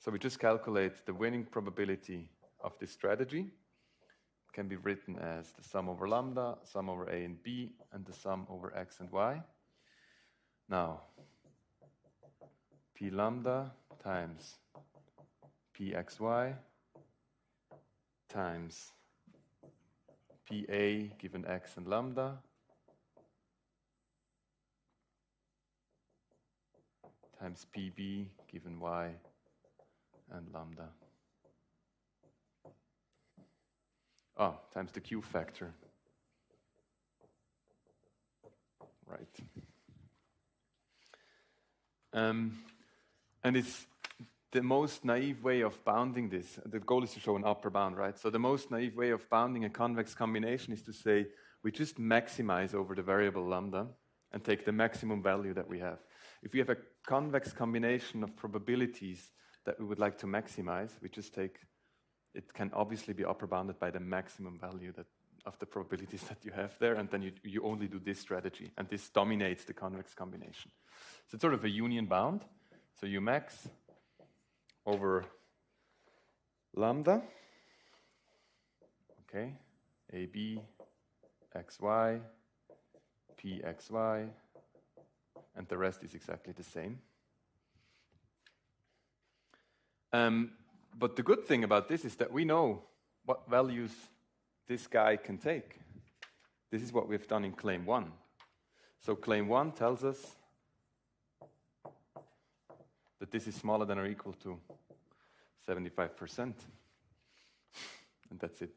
So we just calculate the winning probability of this strategy. It can be written as the sum over lambda, sum over a and b, and the sum over x and y. Now, p lambda times pxy times pa given x and lambda times pb given y and lambda. Ah, times the Q factor. Right. Um, and it's the most naive way of bounding this. The goal is to show an upper bound, right? So the most naive way of bounding a convex combination is to say we just maximize over the variable lambda and take the maximum value that we have. If we have a convex combination of probabilities that we would like to maximize, we just take, it can obviously be upper bounded by the maximum value that, of the probabilities that you have there, and then you, you only do this strategy, and this dominates the convex combination. So it's sort of a union bound. So you max over lambda, okay, AB, XY, PXY, and the rest is exactly the same. Um, but the good thing about this is that we know what values this guy can take. This is what we've done in claim one. So claim one tells us that this is smaller than or equal to 75%. And that's it.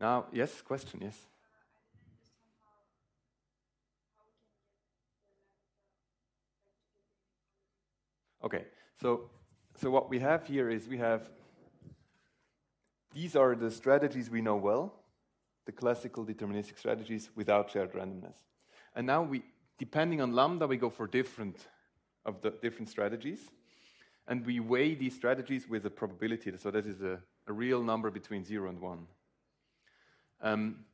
Now, yes, question, yes. Okay, so, so what we have here is we have, these are the strategies we know well, the classical deterministic strategies without shared randomness. And now we, depending on lambda, we go for different of the different strategies. And we weigh these strategies with a probability. So that is a, a real number between zero and one. Um,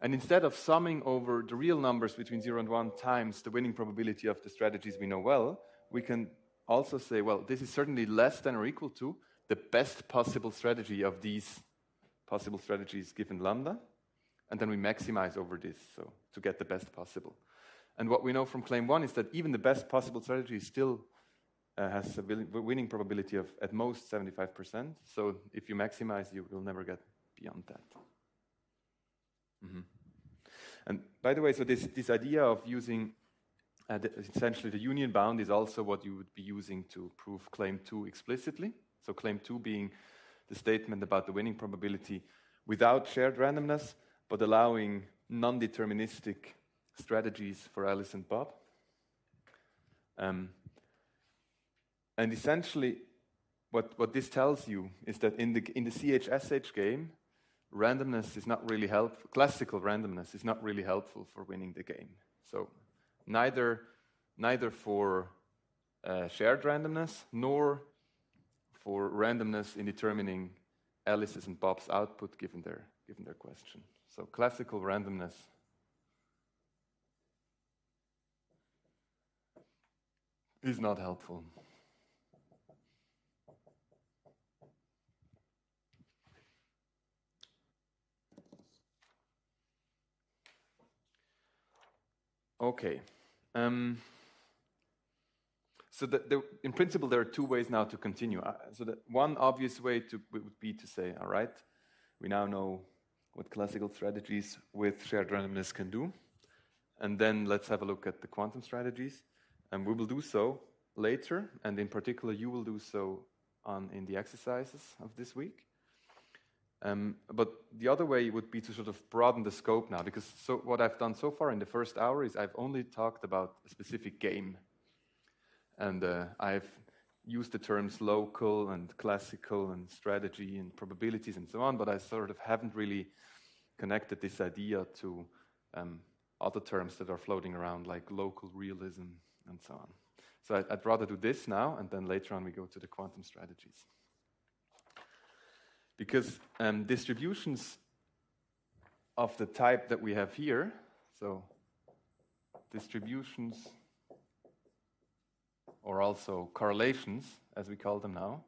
and instead of summing over the real numbers between 0 and 1 times the winning probability of the strategies we know well, we can also say, well, this is certainly less than or equal to the best possible strategy of these possible strategies given lambda. And then we maximize over this so to get the best possible. And what we know from claim one is that even the best possible strategy still uh, has a winning probability of at most 75%. So if you maximize, you will never get beyond that. Mm-hmm. And by the way, so this, this idea of using uh, the, essentially the union bound is also what you would be using to prove claim two explicitly. So claim two being the statement about the winning probability without shared randomness, but allowing non-deterministic strategies for Alice and Bob. Um, and essentially, what, what this tells you is that in the, in the CHSH game, randomness is not really helpful. Classical randomness is not really helpful for winning the game. So neither, neither for uh, shared randomness nor for randomness in determining Alice's and Bob's output given their, given their question. So classical randomness is not helpful. Okay. Um, so the, the, in principle, there are two ways now to continue. Uh, so the one obvious way to, would be to say, all right, we now know what classical strategies with shared randomness can do. And then let's have a look at the quantum strategies. And we will do so later, and in particular, you will do so on, in the exercises of this week. Um, but the other way would be to sort of broaden the scope now, because so what I've done so far in the first hour is I've only talked about a specific game. And uh, I've used the terms local and classical and strategy and probabilities and so on, but I sort of haven't really connected this idea to um, other terms that are floating around, like local realism and so on. So I'd, I'd rather do this now, and then later on we go to the quantum strategies. Because um, distributions of the type that we have here, so distributions or also correlations, as we call them now,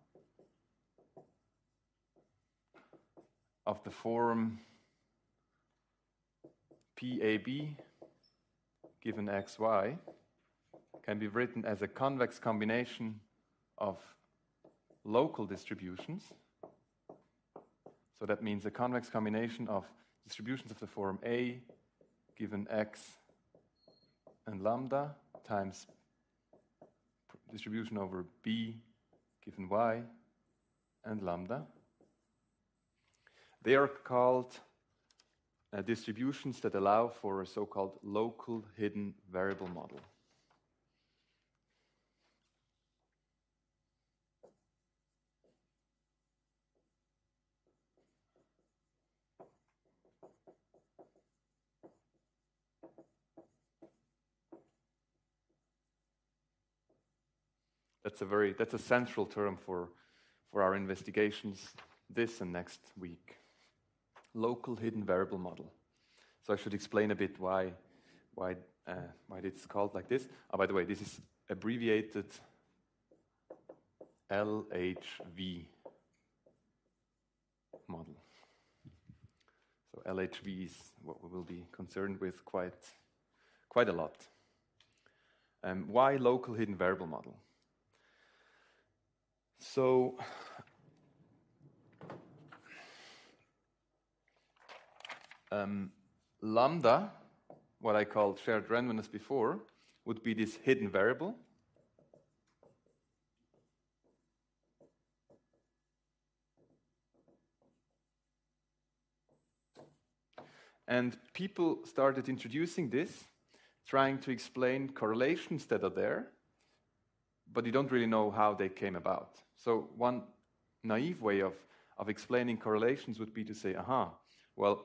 of the form PAB given xy can be written as a convex combination of local distributions. So that means a convex combination of distributions of the form A given x and lambda times distribution over B given y and lambda. They are called uh, distributions that allow for a so-called local hidden variable model. That's a very that's a central term for, for our investigations this and next week. Local hidden variable model. So I should explain a bit why why uh, why it's called like this. Oh, by the way, this is abbreviated LHV model. So LHV is what we will be concerned with quite quite a lot. Um, why local hidden variable model? So, um, lambda, what I called shared randomness before, would be this hidden variable. And people started introducing this, trying to explain correlations that are there, but you don't really know how they came about. So one naive way of, of explaining correlations would be to say, aha, well,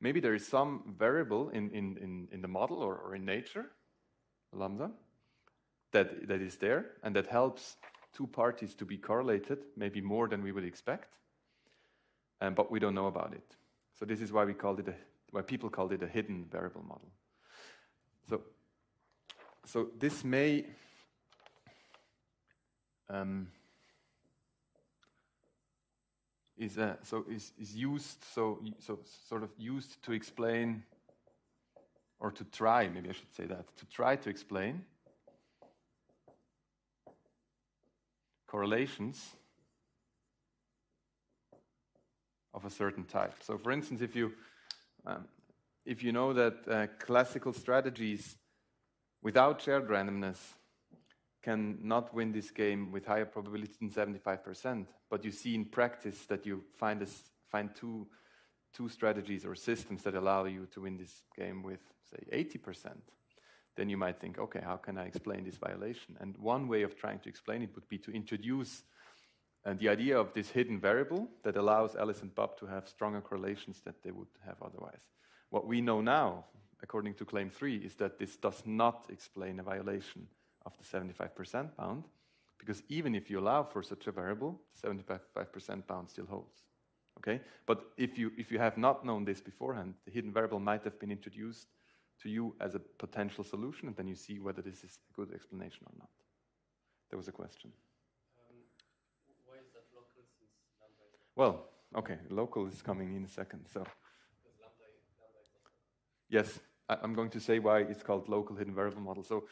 maybe there is some variable in, in, in, in the model or, or in nature, lambda, that, that is there and that helps two parties to be correlated, maybe more than we would expect, um, but we don't know about it. So this is why we called it a, why people called it a hidden variable model. So, so this may um, is uh, so is, is used so so sort of used to explain or to try maybe I should say that to try to explain correlations of a certain type. So, for instance, if you um, if you know that uh, classical strategies without shared randomness can not win this game with higher probability than 75%, but you see in practice that you find, this, find two two strategies or systems that allow you to win this game with, say, 80%, then you might think, okay, how can I explain this violation? And one way of trying to explain it would be to introduce uh, the idea of this hidden variable that allows Alice and Bob to have stronger correlations that they would have otherwise. What we know now, according to claim three, is that this does not explain a violation of the 75% bound, because even if you allow for such a variable, the 75% bound still holds. Okay? But if you, if you have not known this beforehand, the hidden variable might have been introduced to you as a potential solution, and then you see whether this is a good explanation or not. There was a question. Um, why is that local since lambda is Well, okay, local is coming in a second. So, lambda lambda is yes, I- I'm going to say why it's called local hidden variable model. So,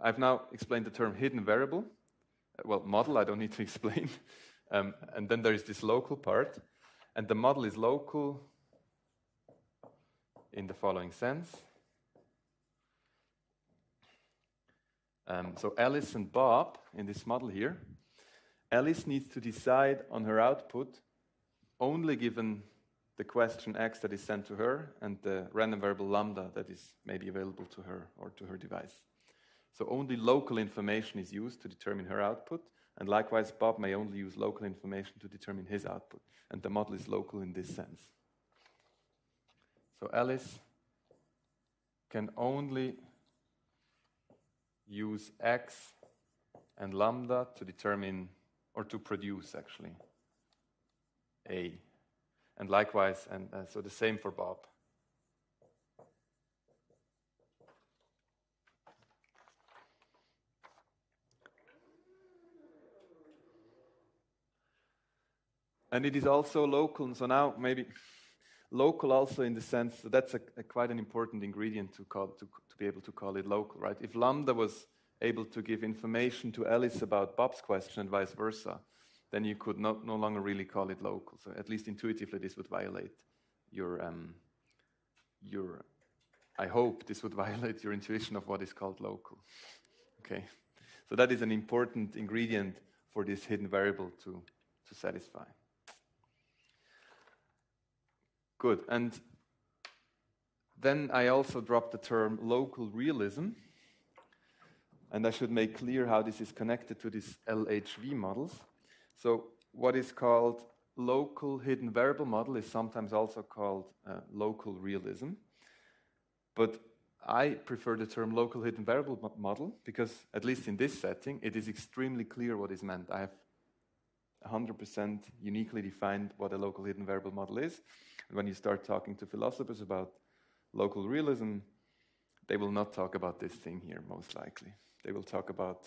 I've now explained the term hidden variable. Uh, Well, model, I don't need to explain. Um, and then there is this local part. And the model is local in the following sense. Um, so Alice and Bob in this model here, Alice needs to decide on her output only given the question x that is sent to her and the random variable lambda that is maybe available to her or to her device. So only local information is used to determine her output, and likewise Bob may only use local information to determine his output, and the model is local in this sense. So Alice can only use x and lambda to determine or to produce actually a and likewise and uh, so the same for bob and it is also local And so now maybe local also in the sense that that's a, a quite an important ingredient to call to, to be able to call it local right? If lambda was able to give information to alice about bob's question and vice versa then you could not, no longer really call it local. So at least intuitively this would violate your um, your i hope this would violate your intuition of what is called local. Okay. So that is an important ingredient for this hidden variable to to satisfy Good. And then I also dropped the term local realism. And I should make clear how this is connected to these LHV models. So, what is called local hidden variable model is sometimes also called uh, local realism. But I prefer the term local hidden variable model because, at least in this setting, it is extremely clear what is meant. I have 100% uniquely defined what a local hidden variable model is. And when you start talking to philosophers about local realism, they will not talk about this thing here, most likely. They will talk about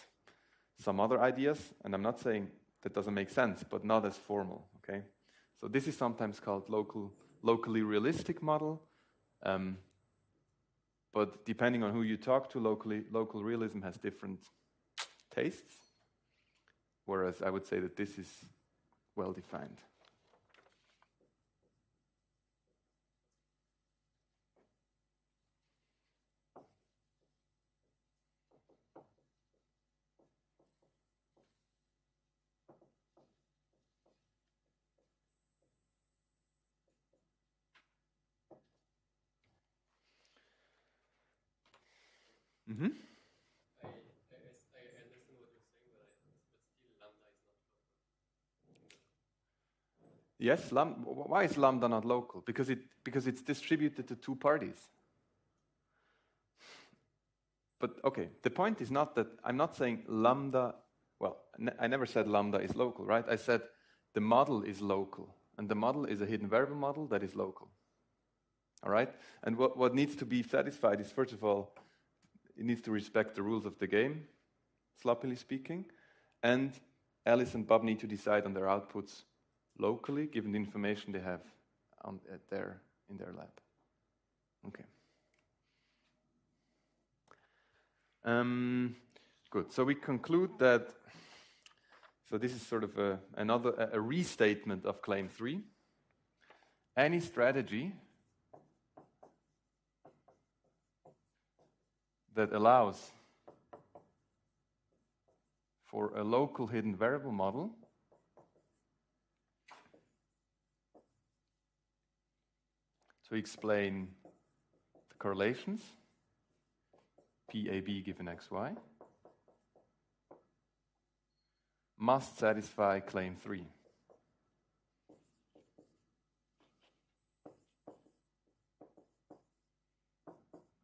some other ideas, and I'm not saying that doesn't make sense, but not as formal, okay? So this is sometimes called local, locally realistic model, um, but depending on who you talk to, locally, local realism has different tastes, whereas I would say that this is well defined. Mhm. I, I, I I understand what you're saying, but, I, but still lambda is not local. Yes, lam- why is lambda not local? Because, it, because it's distributed to two parties. But okay, the point is not that I'm not saying lambda, well, I never said lambda is local, right? I said the model is local, and the model is a hidden variable model that is local. All right? And what, what needs to be satisfied is, first of all, it needs to respect the rules of the game, sloppily speaking, and Alice and Bob need to decide on their outputs locally, given the information they have on, at their, in their lab. Okay. Um, good. So we conclude that. So this is sort of a, another a, a restatement of claim three. Any strategy that allows for a local hidden variable model to explain the correlations PAB given XY must satisfy claim 3.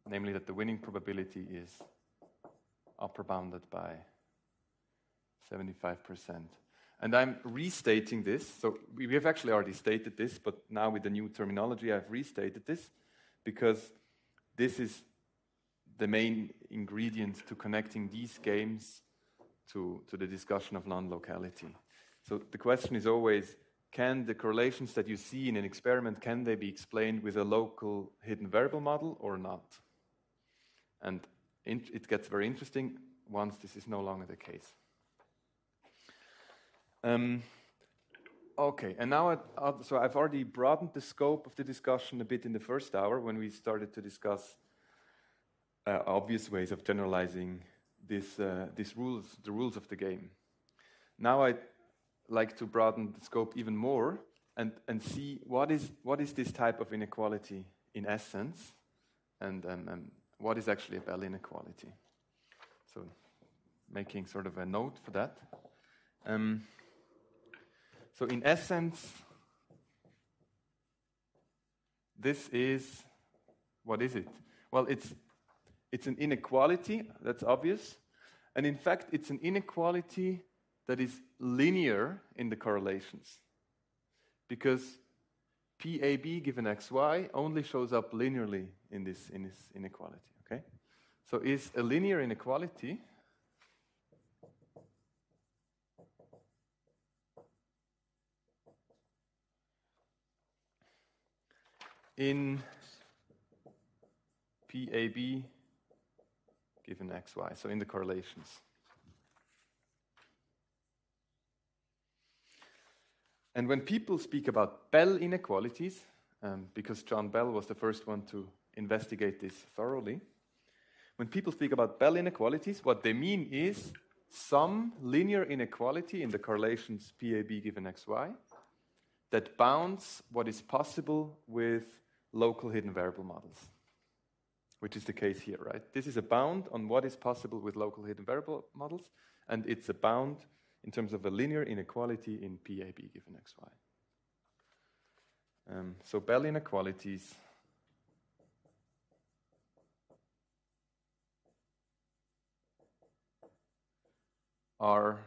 Namely, that the winning probability is upper bounded by 75%. And I'm restating this. So we have actually already stated this, but now with the new terminology, I've restated this because this is the main ingredient to connecting these games to, to the discussion of non-locality. So the question is always, can the correlations that you see in an experiment, can they be explained with a local hidden variable model or not? And it gets very interesting once this is no longer the case. Um, okay, and now, I, so I've already broadened the scope of the discussion a bit in the first hour when we started to discuss uh, obvious ways of generalizing this, uh, these rules, the rules of the game. Now I'd like to broaden the scope even more and, and see what is, what is this type of inequality in essence and um, um, what is actually a Bell inequality. So making sort of a note for that. Um, so, in essence, this is what is it? Well, it's, it's an inequality, that's obvious. And in fact, it's an inequality that is linear in the correlations. Because PAB given XY only shows up linearly in this, in this inequality. Okay? So, is a linear inequality in PAB given xy, so in the correlations. And when people speak about Bell inequalities, um, because John Bell was the first one to investigate this thoroughly, when people speak about Bell inequalities, what they mean is some linear inequality in the correlations PAB given xy that bounds what is possible with local hidden variable models, which is the case here, right? This is a bound on what is possible with local hidden variable models, and it's a bound in terms of a linear inequality in PAB given xy. Um, so Bell inequalities are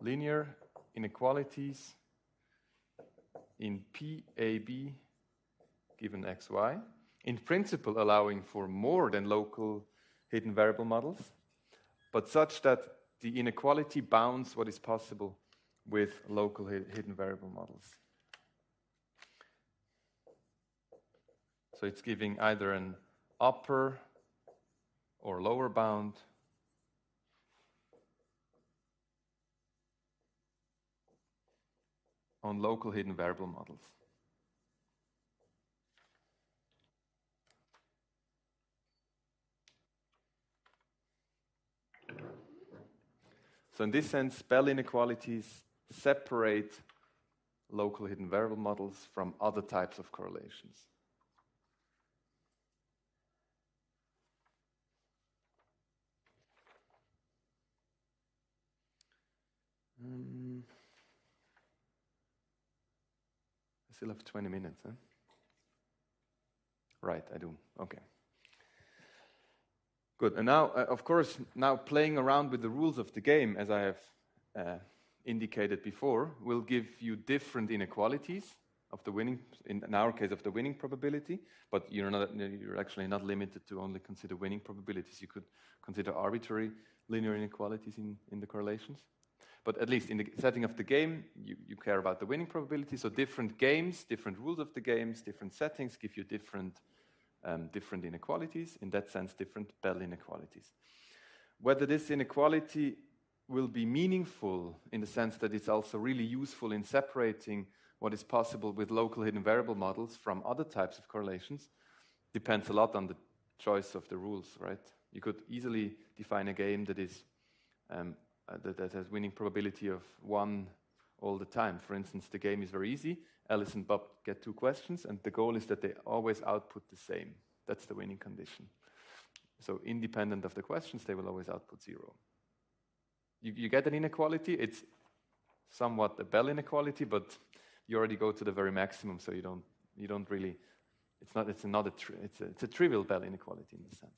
linear inequalities in PAB given xy, in principle allowing for more than local hidden variable models, but such that the inequality bounds what is possible with local hidden variable models. So it's giving either an upper or lower bound on local hidden variable models. So, in this sense, Bell inequalities separate local hidden variable models from other types of correlations. Um, I still have 20 minutes, huh? Right, I do. Okay. Good. And now, uh, of course, now playing around with the rules of the game, as I have uh, indicated before, will give you different inequalities of the winning, in, in, our case, of the winning probability. But you're not, you're actually not limited to only consider winning probabilities. You could consider arbitrary linear inequalities in, in the correlations. But at least in the setting of the game, you, you care about the winning probability. So different games, different rules of the games, different settings give you different um, different inequalities, in that sense, different Bell inequalities. Whether this inequality will be meaningful in the sense that it's also really useful in separating what is possible with local hidden variable models from other types of correlations depends a lot on the choice of the rules, right? You could easily define a game that is um, uh, that, that, has winning probability of one all the time. For instance, the game is very easy. Alice and Bob get two questions, and the goal is that they always output the same. That's the winning condition. So, independent of the questions, they will always output zero. You, you get an inequality, it's somewhat a Bell inequality, but you already go to the very maximum, so you don't, you don't really, it's not, it's not a, tri- it's a, it's a trivial Bell inequality in this sense.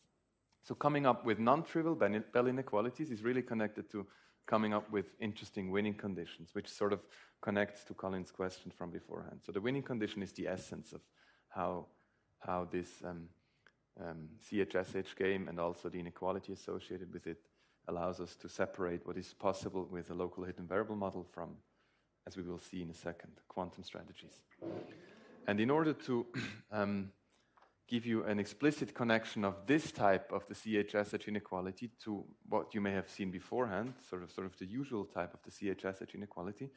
So coming up with non-trivial Bell inequalities is really connected to coming up with interesting winning conditions, which sort of connects to Colin's question from beforehand. So the winning condition is the essence of how, how this um, um, CHSH game and also the inequality associated with it allows us to separate what is possible with a local hidden variable model from, as we will see in a second, quantum strategies. And in order to um, give you an explicit connection of this type of the CHSH inequality to what you may have seen beforehand, sort of, sort of the usual type of the CHSH inequality.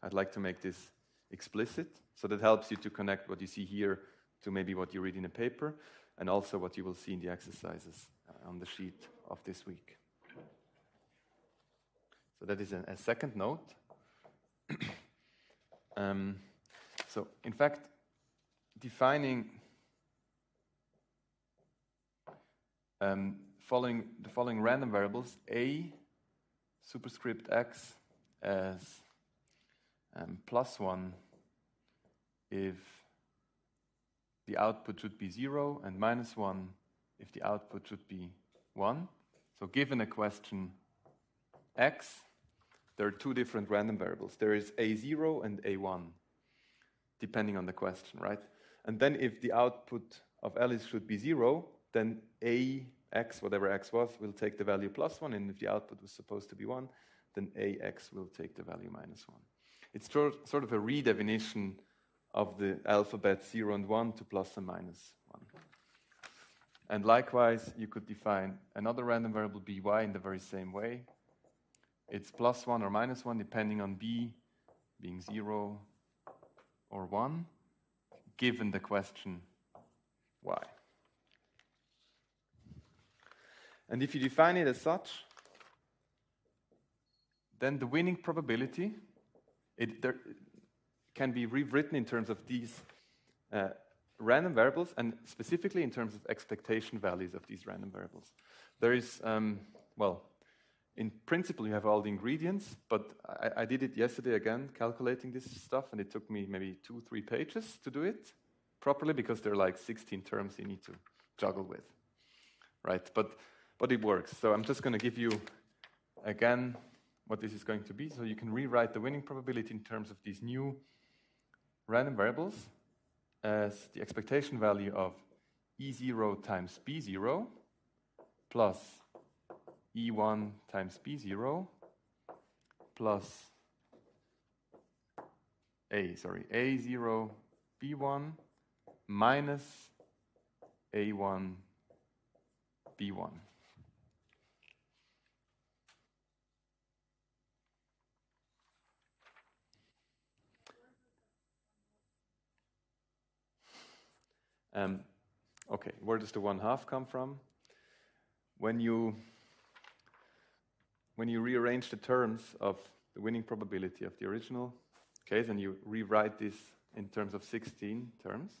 I'd like to make this explicit, so that helps you to connect what you see here to maybe what you read in a paper, and also what you will see in the exercises uh, on the sheet of this week. So that is a, a second note. um, so, in fact, defining um, following the following random variables a superscript x as um, plus 1 if the output should be 0 and minus 1 if the output should be 1. So given a question x, there are two different random variables. There is a0 and a1, depending on the question, right? And then if the output of Alice should be 0, then a x, whatever x was, will take the value plus 1, and if the output was supposed to be 1, then ax will take the value minus 1. It's sort of a redefinition of the alphabet 0 and 1 to plus and minus 1. And likewise, you could define another random variable by in the very same way. It's plus 1 or minus 1, depending on b being 0 or 1, given the question why. And if you define it as such, then the winning probability it can be rewritten in terms of these uh, random variables and specifically in terms of expectation values of these random variables. There is, um, well, in principle, you have all the ingredients, but I, I, did it yesterday again, calculating this stuff, and it took me maybe two, three pages to do it properly because there are like 16 terms you need to juggle with, right? But but it works. So I'm just going to give you again what this is going to be. So you can rewrite the winning probability in terms of these new random variables as the expectation value of E0 times B0 plus E1 times B0 plus A, sorry, A0 B1 minus A1 B1. Um, okay, where does the one half come from? When you when you rearrange the terms of the winning probability of the original case and you rewrite this in terms of 16 terms,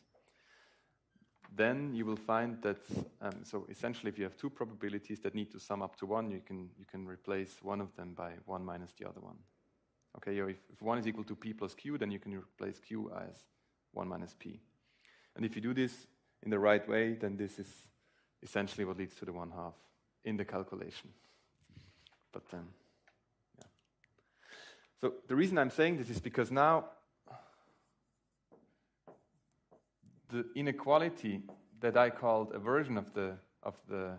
then you will find that, um, so essentially if you have two probabilities that need to sum up to one, you can, you can replace one of them by one minus the other one. Okay, if, if one is equal to p plus q, then you can replace q as one minus p. And if you do this in the right way, then this is essentially what leads to the one half in the calculation. But then, yeah. So the reason I'm saying this is because now the inequality that I called a version of the, of the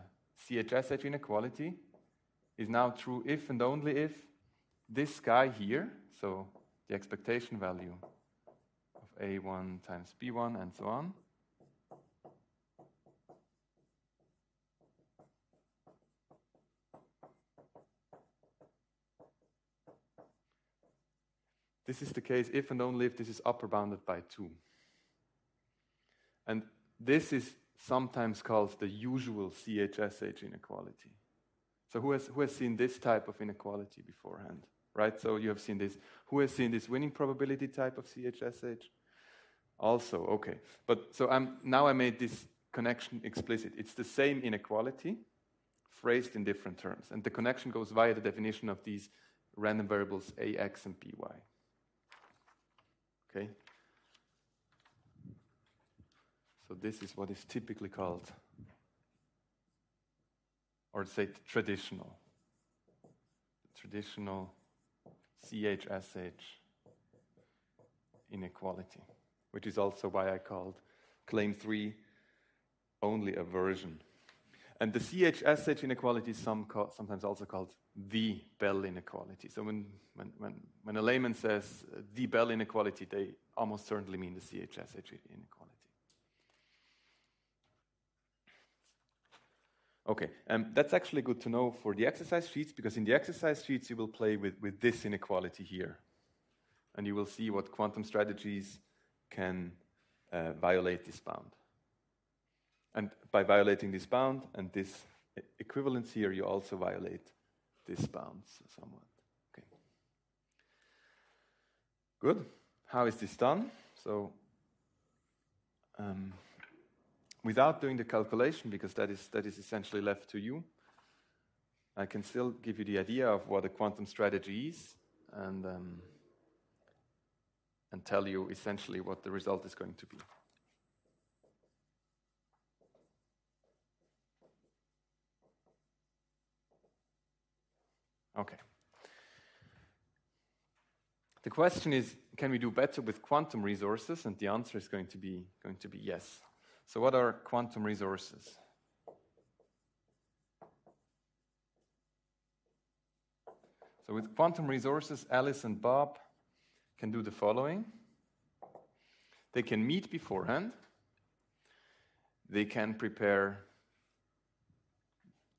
CHSH inequality is now true if and only if this guy here, so the expectation value a1 times b1 and so on. This is the case if and only if this is upper bounded by 2. And this is sometimes called the usual CHSH inequality. So who has, who has seen this type of inequality beforehand? right? So you have seen this. Who has seen this winning probability type of CHSH? Also, okay. But so I'm now I made this connection explicit. It's the same inequality phrased in different terms. And the connection goes via the definition of these random variables ax and by. Okay? So this is what is typically called, or say traditional, traditional CHSH inequality, which is also why I called claim three only a version. And the CHSH inequality is some sometimes also called the Bell inequality. So when, when, when, when a layman says the Bell inequality, they almost certainly mean the CHSH inequality. Okay, um, that's actually good to know for the exercise sheets because in the exercise sheets you will play with, with this inequality here. And you will see what quantum strategies can uh, violate this bound. And by violating this bound and this equivalence here, you also violate this bound somewhat. Okay. Good. How is this done? So, um, without doing the calculation, because that is, that is essentially left to you, I can still give you the idea of what a quantum strategy is and, um, and tell you essentially what the result is going to be. Okay. The question is, can we do better with quantum resources? And the answer is going to be, going to be yes. So what are quantum resources? So with quantum resources, Alice and Bob can do the following. They can meet beforehand. They can prepare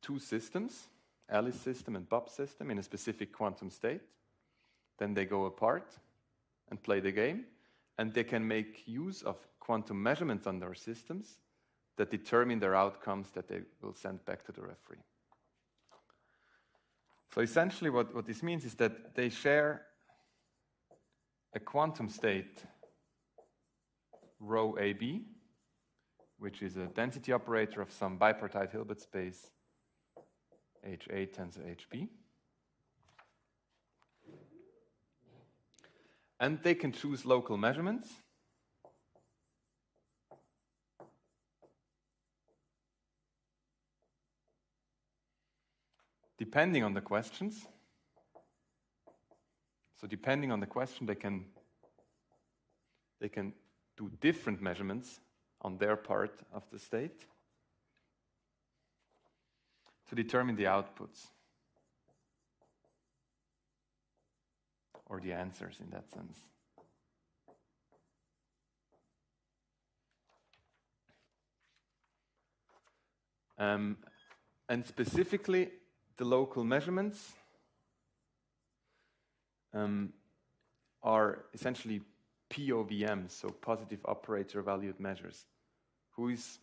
two systems Alice system and Bob system in a specific quantum state. Then they go apart and play the game, and they can make use of quantum measurements on their systems that determine their outcomes that they will send back to the referee. So essentially, what, what this means is that they share a quantum state rho AB, which is a density operator of some bipartite Hilbert space HA tensor HB. And they can choose local measurements. Depending on the questions. So depending on the question, they can, they can do different measurements on their part of the state to determine the outputs or the answers in that sense. Um, and specifically, the local measurements um, are essentially POVMs, so positive operator valued measures. Who, is,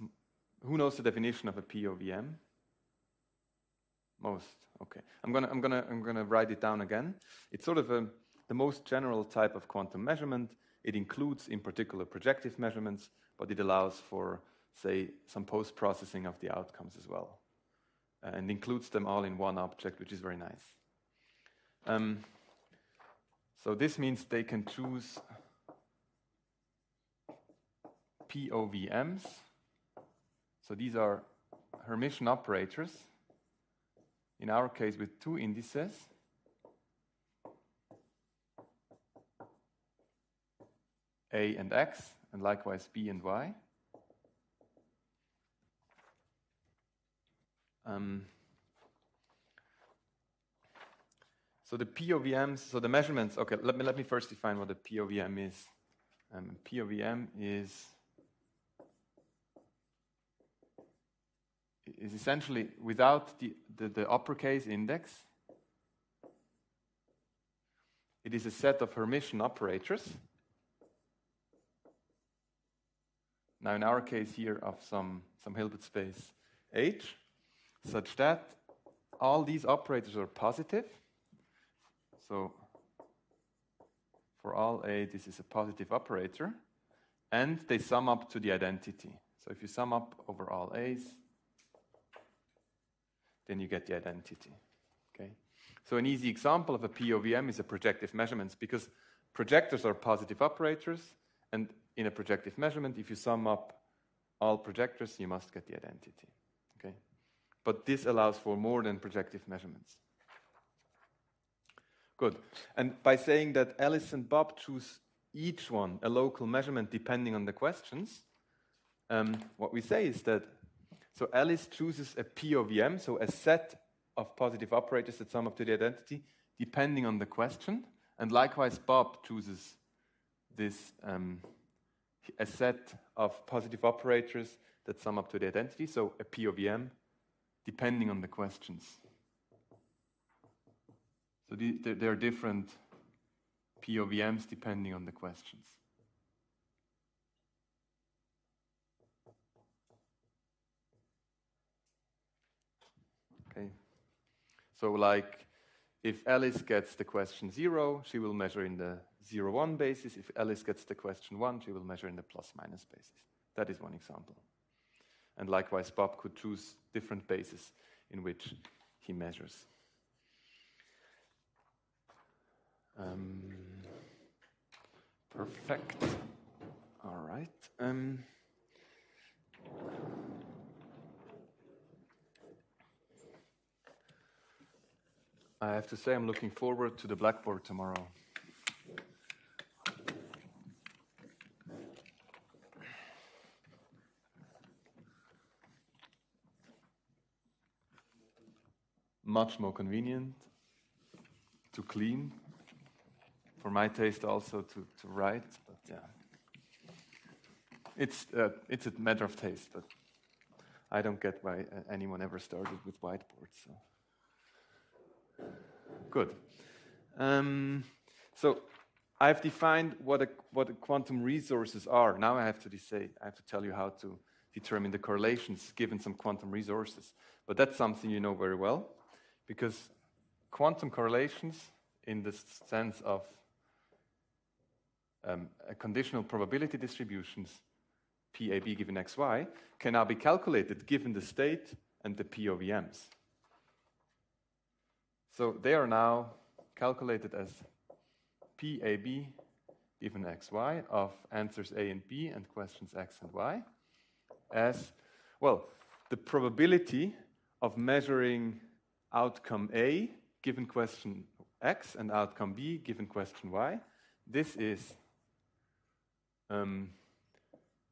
who knows the definition of a POVM? Most. Okay. I'm gonna I'm gonna I'm gonna write it down again. It's sort of a, the most general type of quantum measurement. It includes, in particular, projective measurements, but it allows for, say, some post processing of the outcomes as well, uh, and includes them all in one object, which is very nice. Um, so this means they can choose POVMs. So these are Hermitian operators in our case with two indices. A and X, and likewise B and Y. Um, so the POVMs, so the measurements, okay, let me, let me first define what a POVM is. Um, POVM is is essentially without the, the, the uppercase index, it is a set of Hermitian operators. Now, in our case here, of some, some Hilbert space H, such that all these operators are positive. So For all A, this is a positive operator, and they sum up to the identity. So if you sum up over all A's, then you get the identity. Okay? So an easy example of a POVM is a projective measurements because projectors are positive operators, and in a projective measurement, if you sum up all projectors, you must get the identity. Okay? But this allows for more than projective measurements. Good. And by saying that Alice and Bob choose each one a local measurement depending on the questions, um, what we say is that so Alice chooses a POVM, so a set of positive operators that sum up to the identity depending on the question, and likewise Bob chooses this um, a set of positive operators that sum up to the identity, so a POVM depending on the questions. So the, there are different POVMs depending on the questions. Okay. So like if Alice gets the question 0, she will measure in the 0, 1 basis. If Alice gets the question 1, she will measure in the plus minus basis. That is one example. And likewise, Bob could choose different bases in which he measures. Um, perfect. All right. Um, I have to say, I'm looking forward to the blackboard tomorrow. Much more convenient to clean for my taste also to, to write, but yeah. It's, uh, it's a matter of taste, but I don't get why uh, anyone ever started with whiteboards. So. Good. Um, so I've defined what, a, what a quantum resources are. Now I have to say, I have to tell you how to determine the correlations given some quantum resources. But that's something you know very well, because quantum correlations, in the sense of um, conditional probability distributions, PAB given xy, can now be calculated given the state and the POVMs. So they are now calculated as PAB given xy of answers A and B and questions x and y as, well, the probability of measuring outcome A given question x and outcome B given question y. This is um,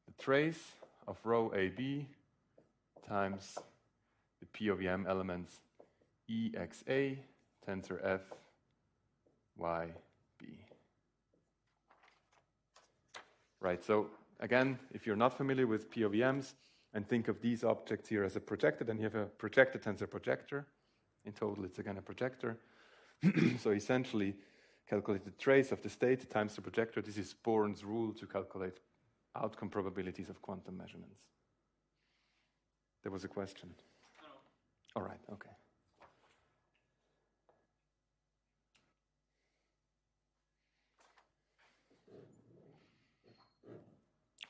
the trace of rho AB times the POVM elements EXA tensor F Y B. Right, so again, if you're not familiar with POVMs and think of these objects here as a projector, then you have a projected tensor projector. In total, it's again a projector. so essentially, calculate the trace of the state times the projector. This is Born's rule to calculate outcome probabilities of quantum measurements. There was a question. All right, okay.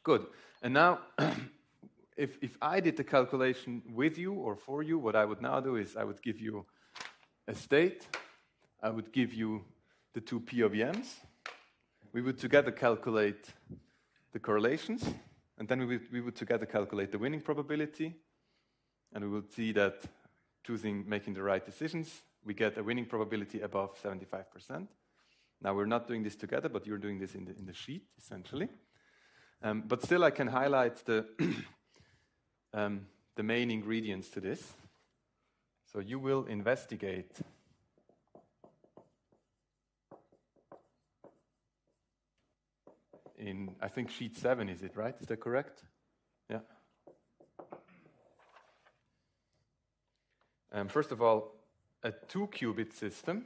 Good. And now, if, if I did the calculation with you or for you, what I would now do is I would give you a state, I would give you the two POVMs. We would together calculate the correlations, and then we would, we would together calculate the winning probability, and we would see that choosing making the right decisions, we get a winning probability above 75%. Now we're not doing this together, but you're doing this in the, in the sheet, essentially. Um, but still, I can highlight the, um, the main ingredients to this. So you will investigate in, I think, sheet seven, is it right? Is that correct? Yeah. Um, first of all, a two qubit system.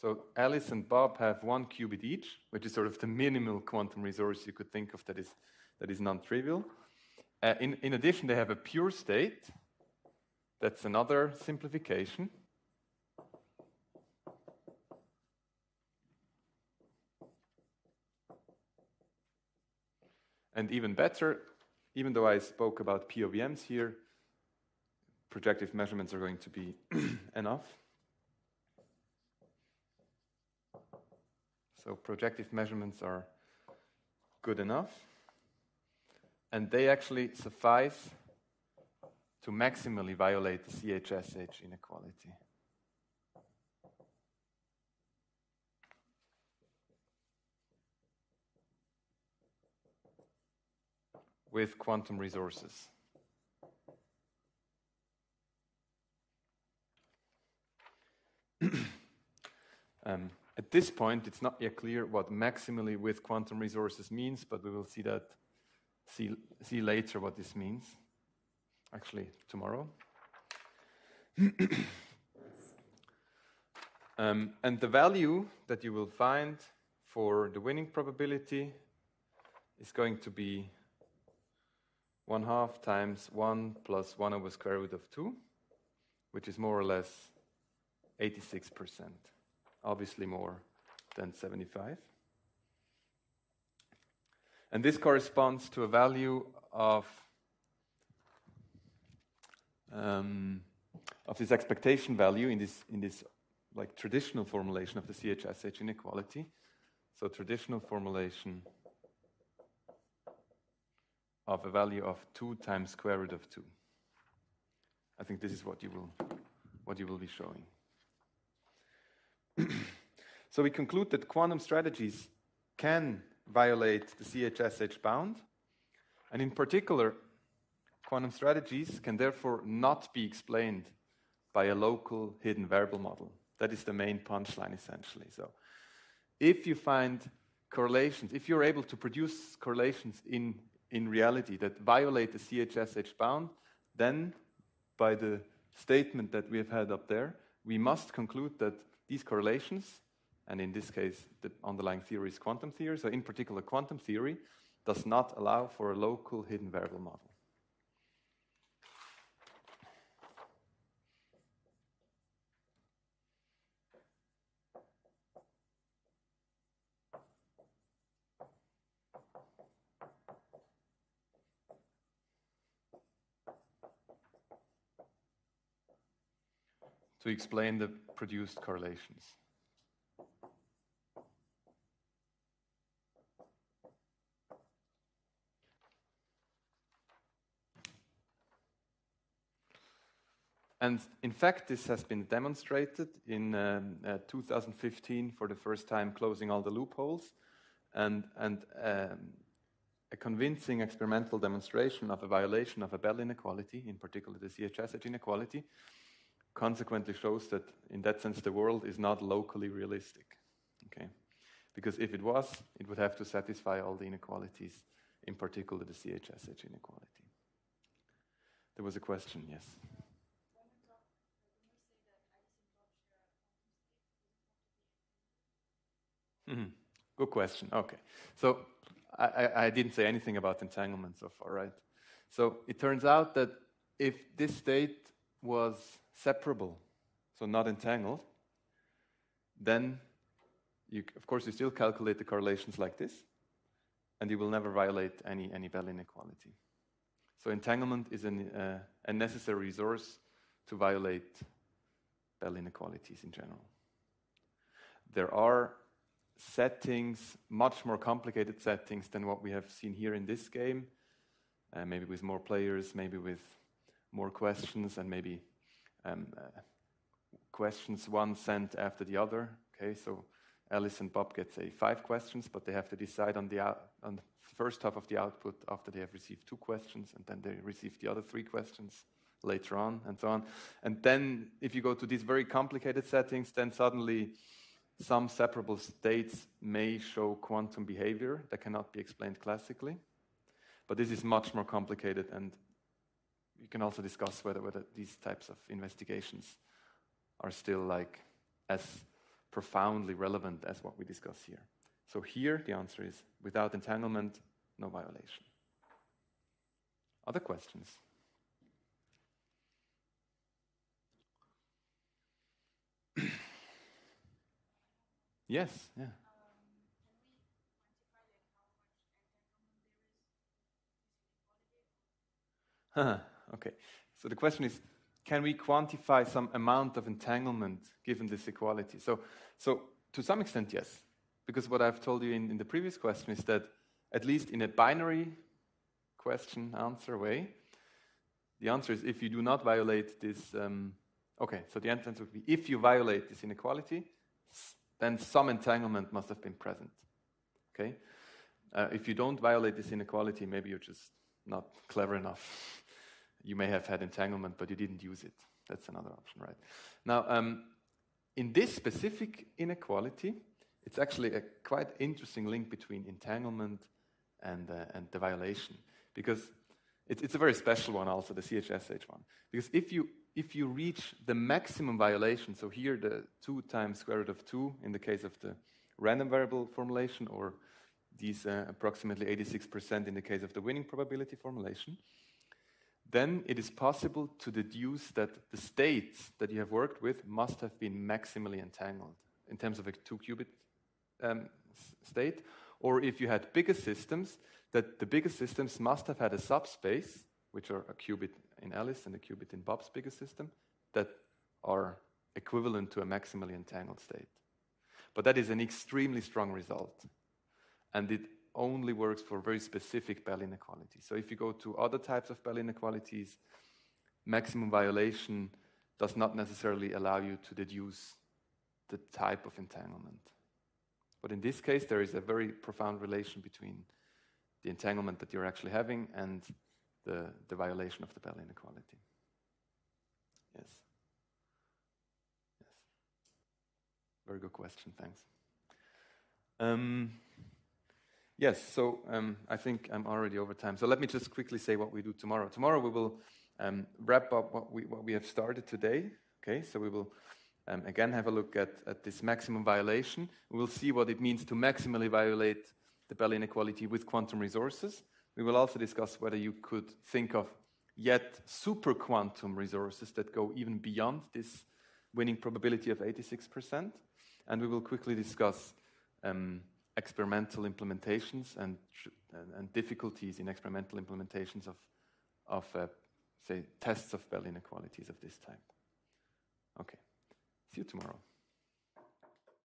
So Alice and Bob have one qubit each, which is sort of the minimal quantum resource you could think of that is, that is non trivial. Uh, in, in addition, they have a pure state. That's another simplification. And even better, even though I spoke about POVMs here, projective measurements are going to be enough. So projective measurements are good enough. And they actually suffice to maximally violate the CHSH inequality. With quantum resources. um, at this point, it's not yet clear what maximally with quantum resources means, but we will see that see, see later what this means. Actually, tomorrow. um, and the value that you will find for the winning probability is going to be 1 half times 1 plus 1 over square root of 2, which is more or less 86%, obviously more than 75. And this corresponds to a value of, um, of this expectation value in this, in this like traditional formulation of the CHSH inequality. So traditional formulation of a value of 2 times square root of 2. I think this is what you will, what you will be showing. so we conclude that quantum strategies can violate the CHSH bound, and in particular, quantum strategies can therefore not be explained by a local hidden variable model. That is the main punchline, essentially. So, if you find correlations, if you're able to produce correlations in in reality that violate the CHSH bound, then by the statement that we have had up there, we must conclude that these correlations, and in this case, the underlying theory is quantum theory, so in particular, quantum theory does not allow for a local hidden variable model. To explain the produced correlations. And in fact, this has been demonstrated in um, uh, 2015 for the first time, closing all the loopholes, and, and um, a convincing experimental demonstration of a violation of a Bell inequality, in particular the CHSH inequality, consequently shows that in that sense the world is not locally realistic. Okay? Because if it was, it would have to satisfy all the inequalities, in particular the CHSH inequality. There was a question, yes. Mm-hmm. Good question. Okay. So I, I, I didn't say anything about entanglement so far, right? So it turns out that if this state was separable, so not entangled, then you, of course you still calculate the correlations like this, and you will never violate any, any Bell inequality. So entanglement is an, uh, a necessary resource to violate Bell inequalities in general. There are settings, much more complicated settings than what we have seen here in this game, uh, maybe with more players, maybe with more questions, and maybe um, uh, questions one sent after the other. Okay, so Alice and Bob get say five questions, but they have to decide on the out, on the first half of the output after they have received two questions, and then they receive the other three questions later on, and so on. And then, if you go to these very complicated settings, then suddenly some separable states may show quantum behavior that cannot be explained classically. But this is much more complicated and you can also discuss whether, whether these types of investigations are still like as profoundly relevant as what we discuss here. So here the answer is without entanglement, no violation. Other questions? yes, yeah. Okay. So the question is, can we quantify some amount of entanglement given this equality? So, so to some extent, yes. Because what I've told you in, in the previous question is that at least in a binary question answer way, the answer is if you do not violate this. Um, okay, so the answer would be if you violate this inequality, then some entanglement must have been present. Okay? Uh, if you don't violate this inequality, maybe you're just not clever enough. You may have had entanglement, but you didn't use it. That's another option, right? Now, um, in this specific inequality, it's actually a quite interesting link between entanglement and, uh, and the violation. Because it's, it's a very special one, also, the CHSH one. Because if you, if you reach the maximum violation, so here the 2 times square root of 2 in the case of the random variable formulation, or these uh, approximately 86% in the case of the winning probability formulation, then it is possible to deduce that the states that you have worked with must have been maximally entangled in terms of a two qubit um, state. Or if you had bigger systems, that the bigger systems must have had a subspace, which are a qubit in Alice and a qubit in Bob's bigger system, that are equivalent to a maximally entangled state. But that is an extremely strong result. And it only works for very specific Bell inequalities. So if you go to other types of Bell inequalities, maximum violation does not necessarily allow you to deduce the type of entanglement. But in this case, there is a very profound relation between the entanglement that you're actually having and the, the violation of the Bell inequality. Yes. Yes. Very good question, thanks. Um, Yes, so um, I think I'm already over time. So let me just quickly say what we do tomorrow. Tomorrow we will um, wrap up what we, what we have started today. Okay, so we will um, again have a look at, at this maximum violation. We'll see what it means to maximally violate the Bell inequality with quantum resources. We will also discuss whether you could think of yet super quantum resources that go even beyond this winning probability of 86%. And we will quickly discuss um, experimental implementations and, and, difficulties in experimental implementations of, of uh, say, tests of Bell inequalities of this type. Okay, see you tomorrow.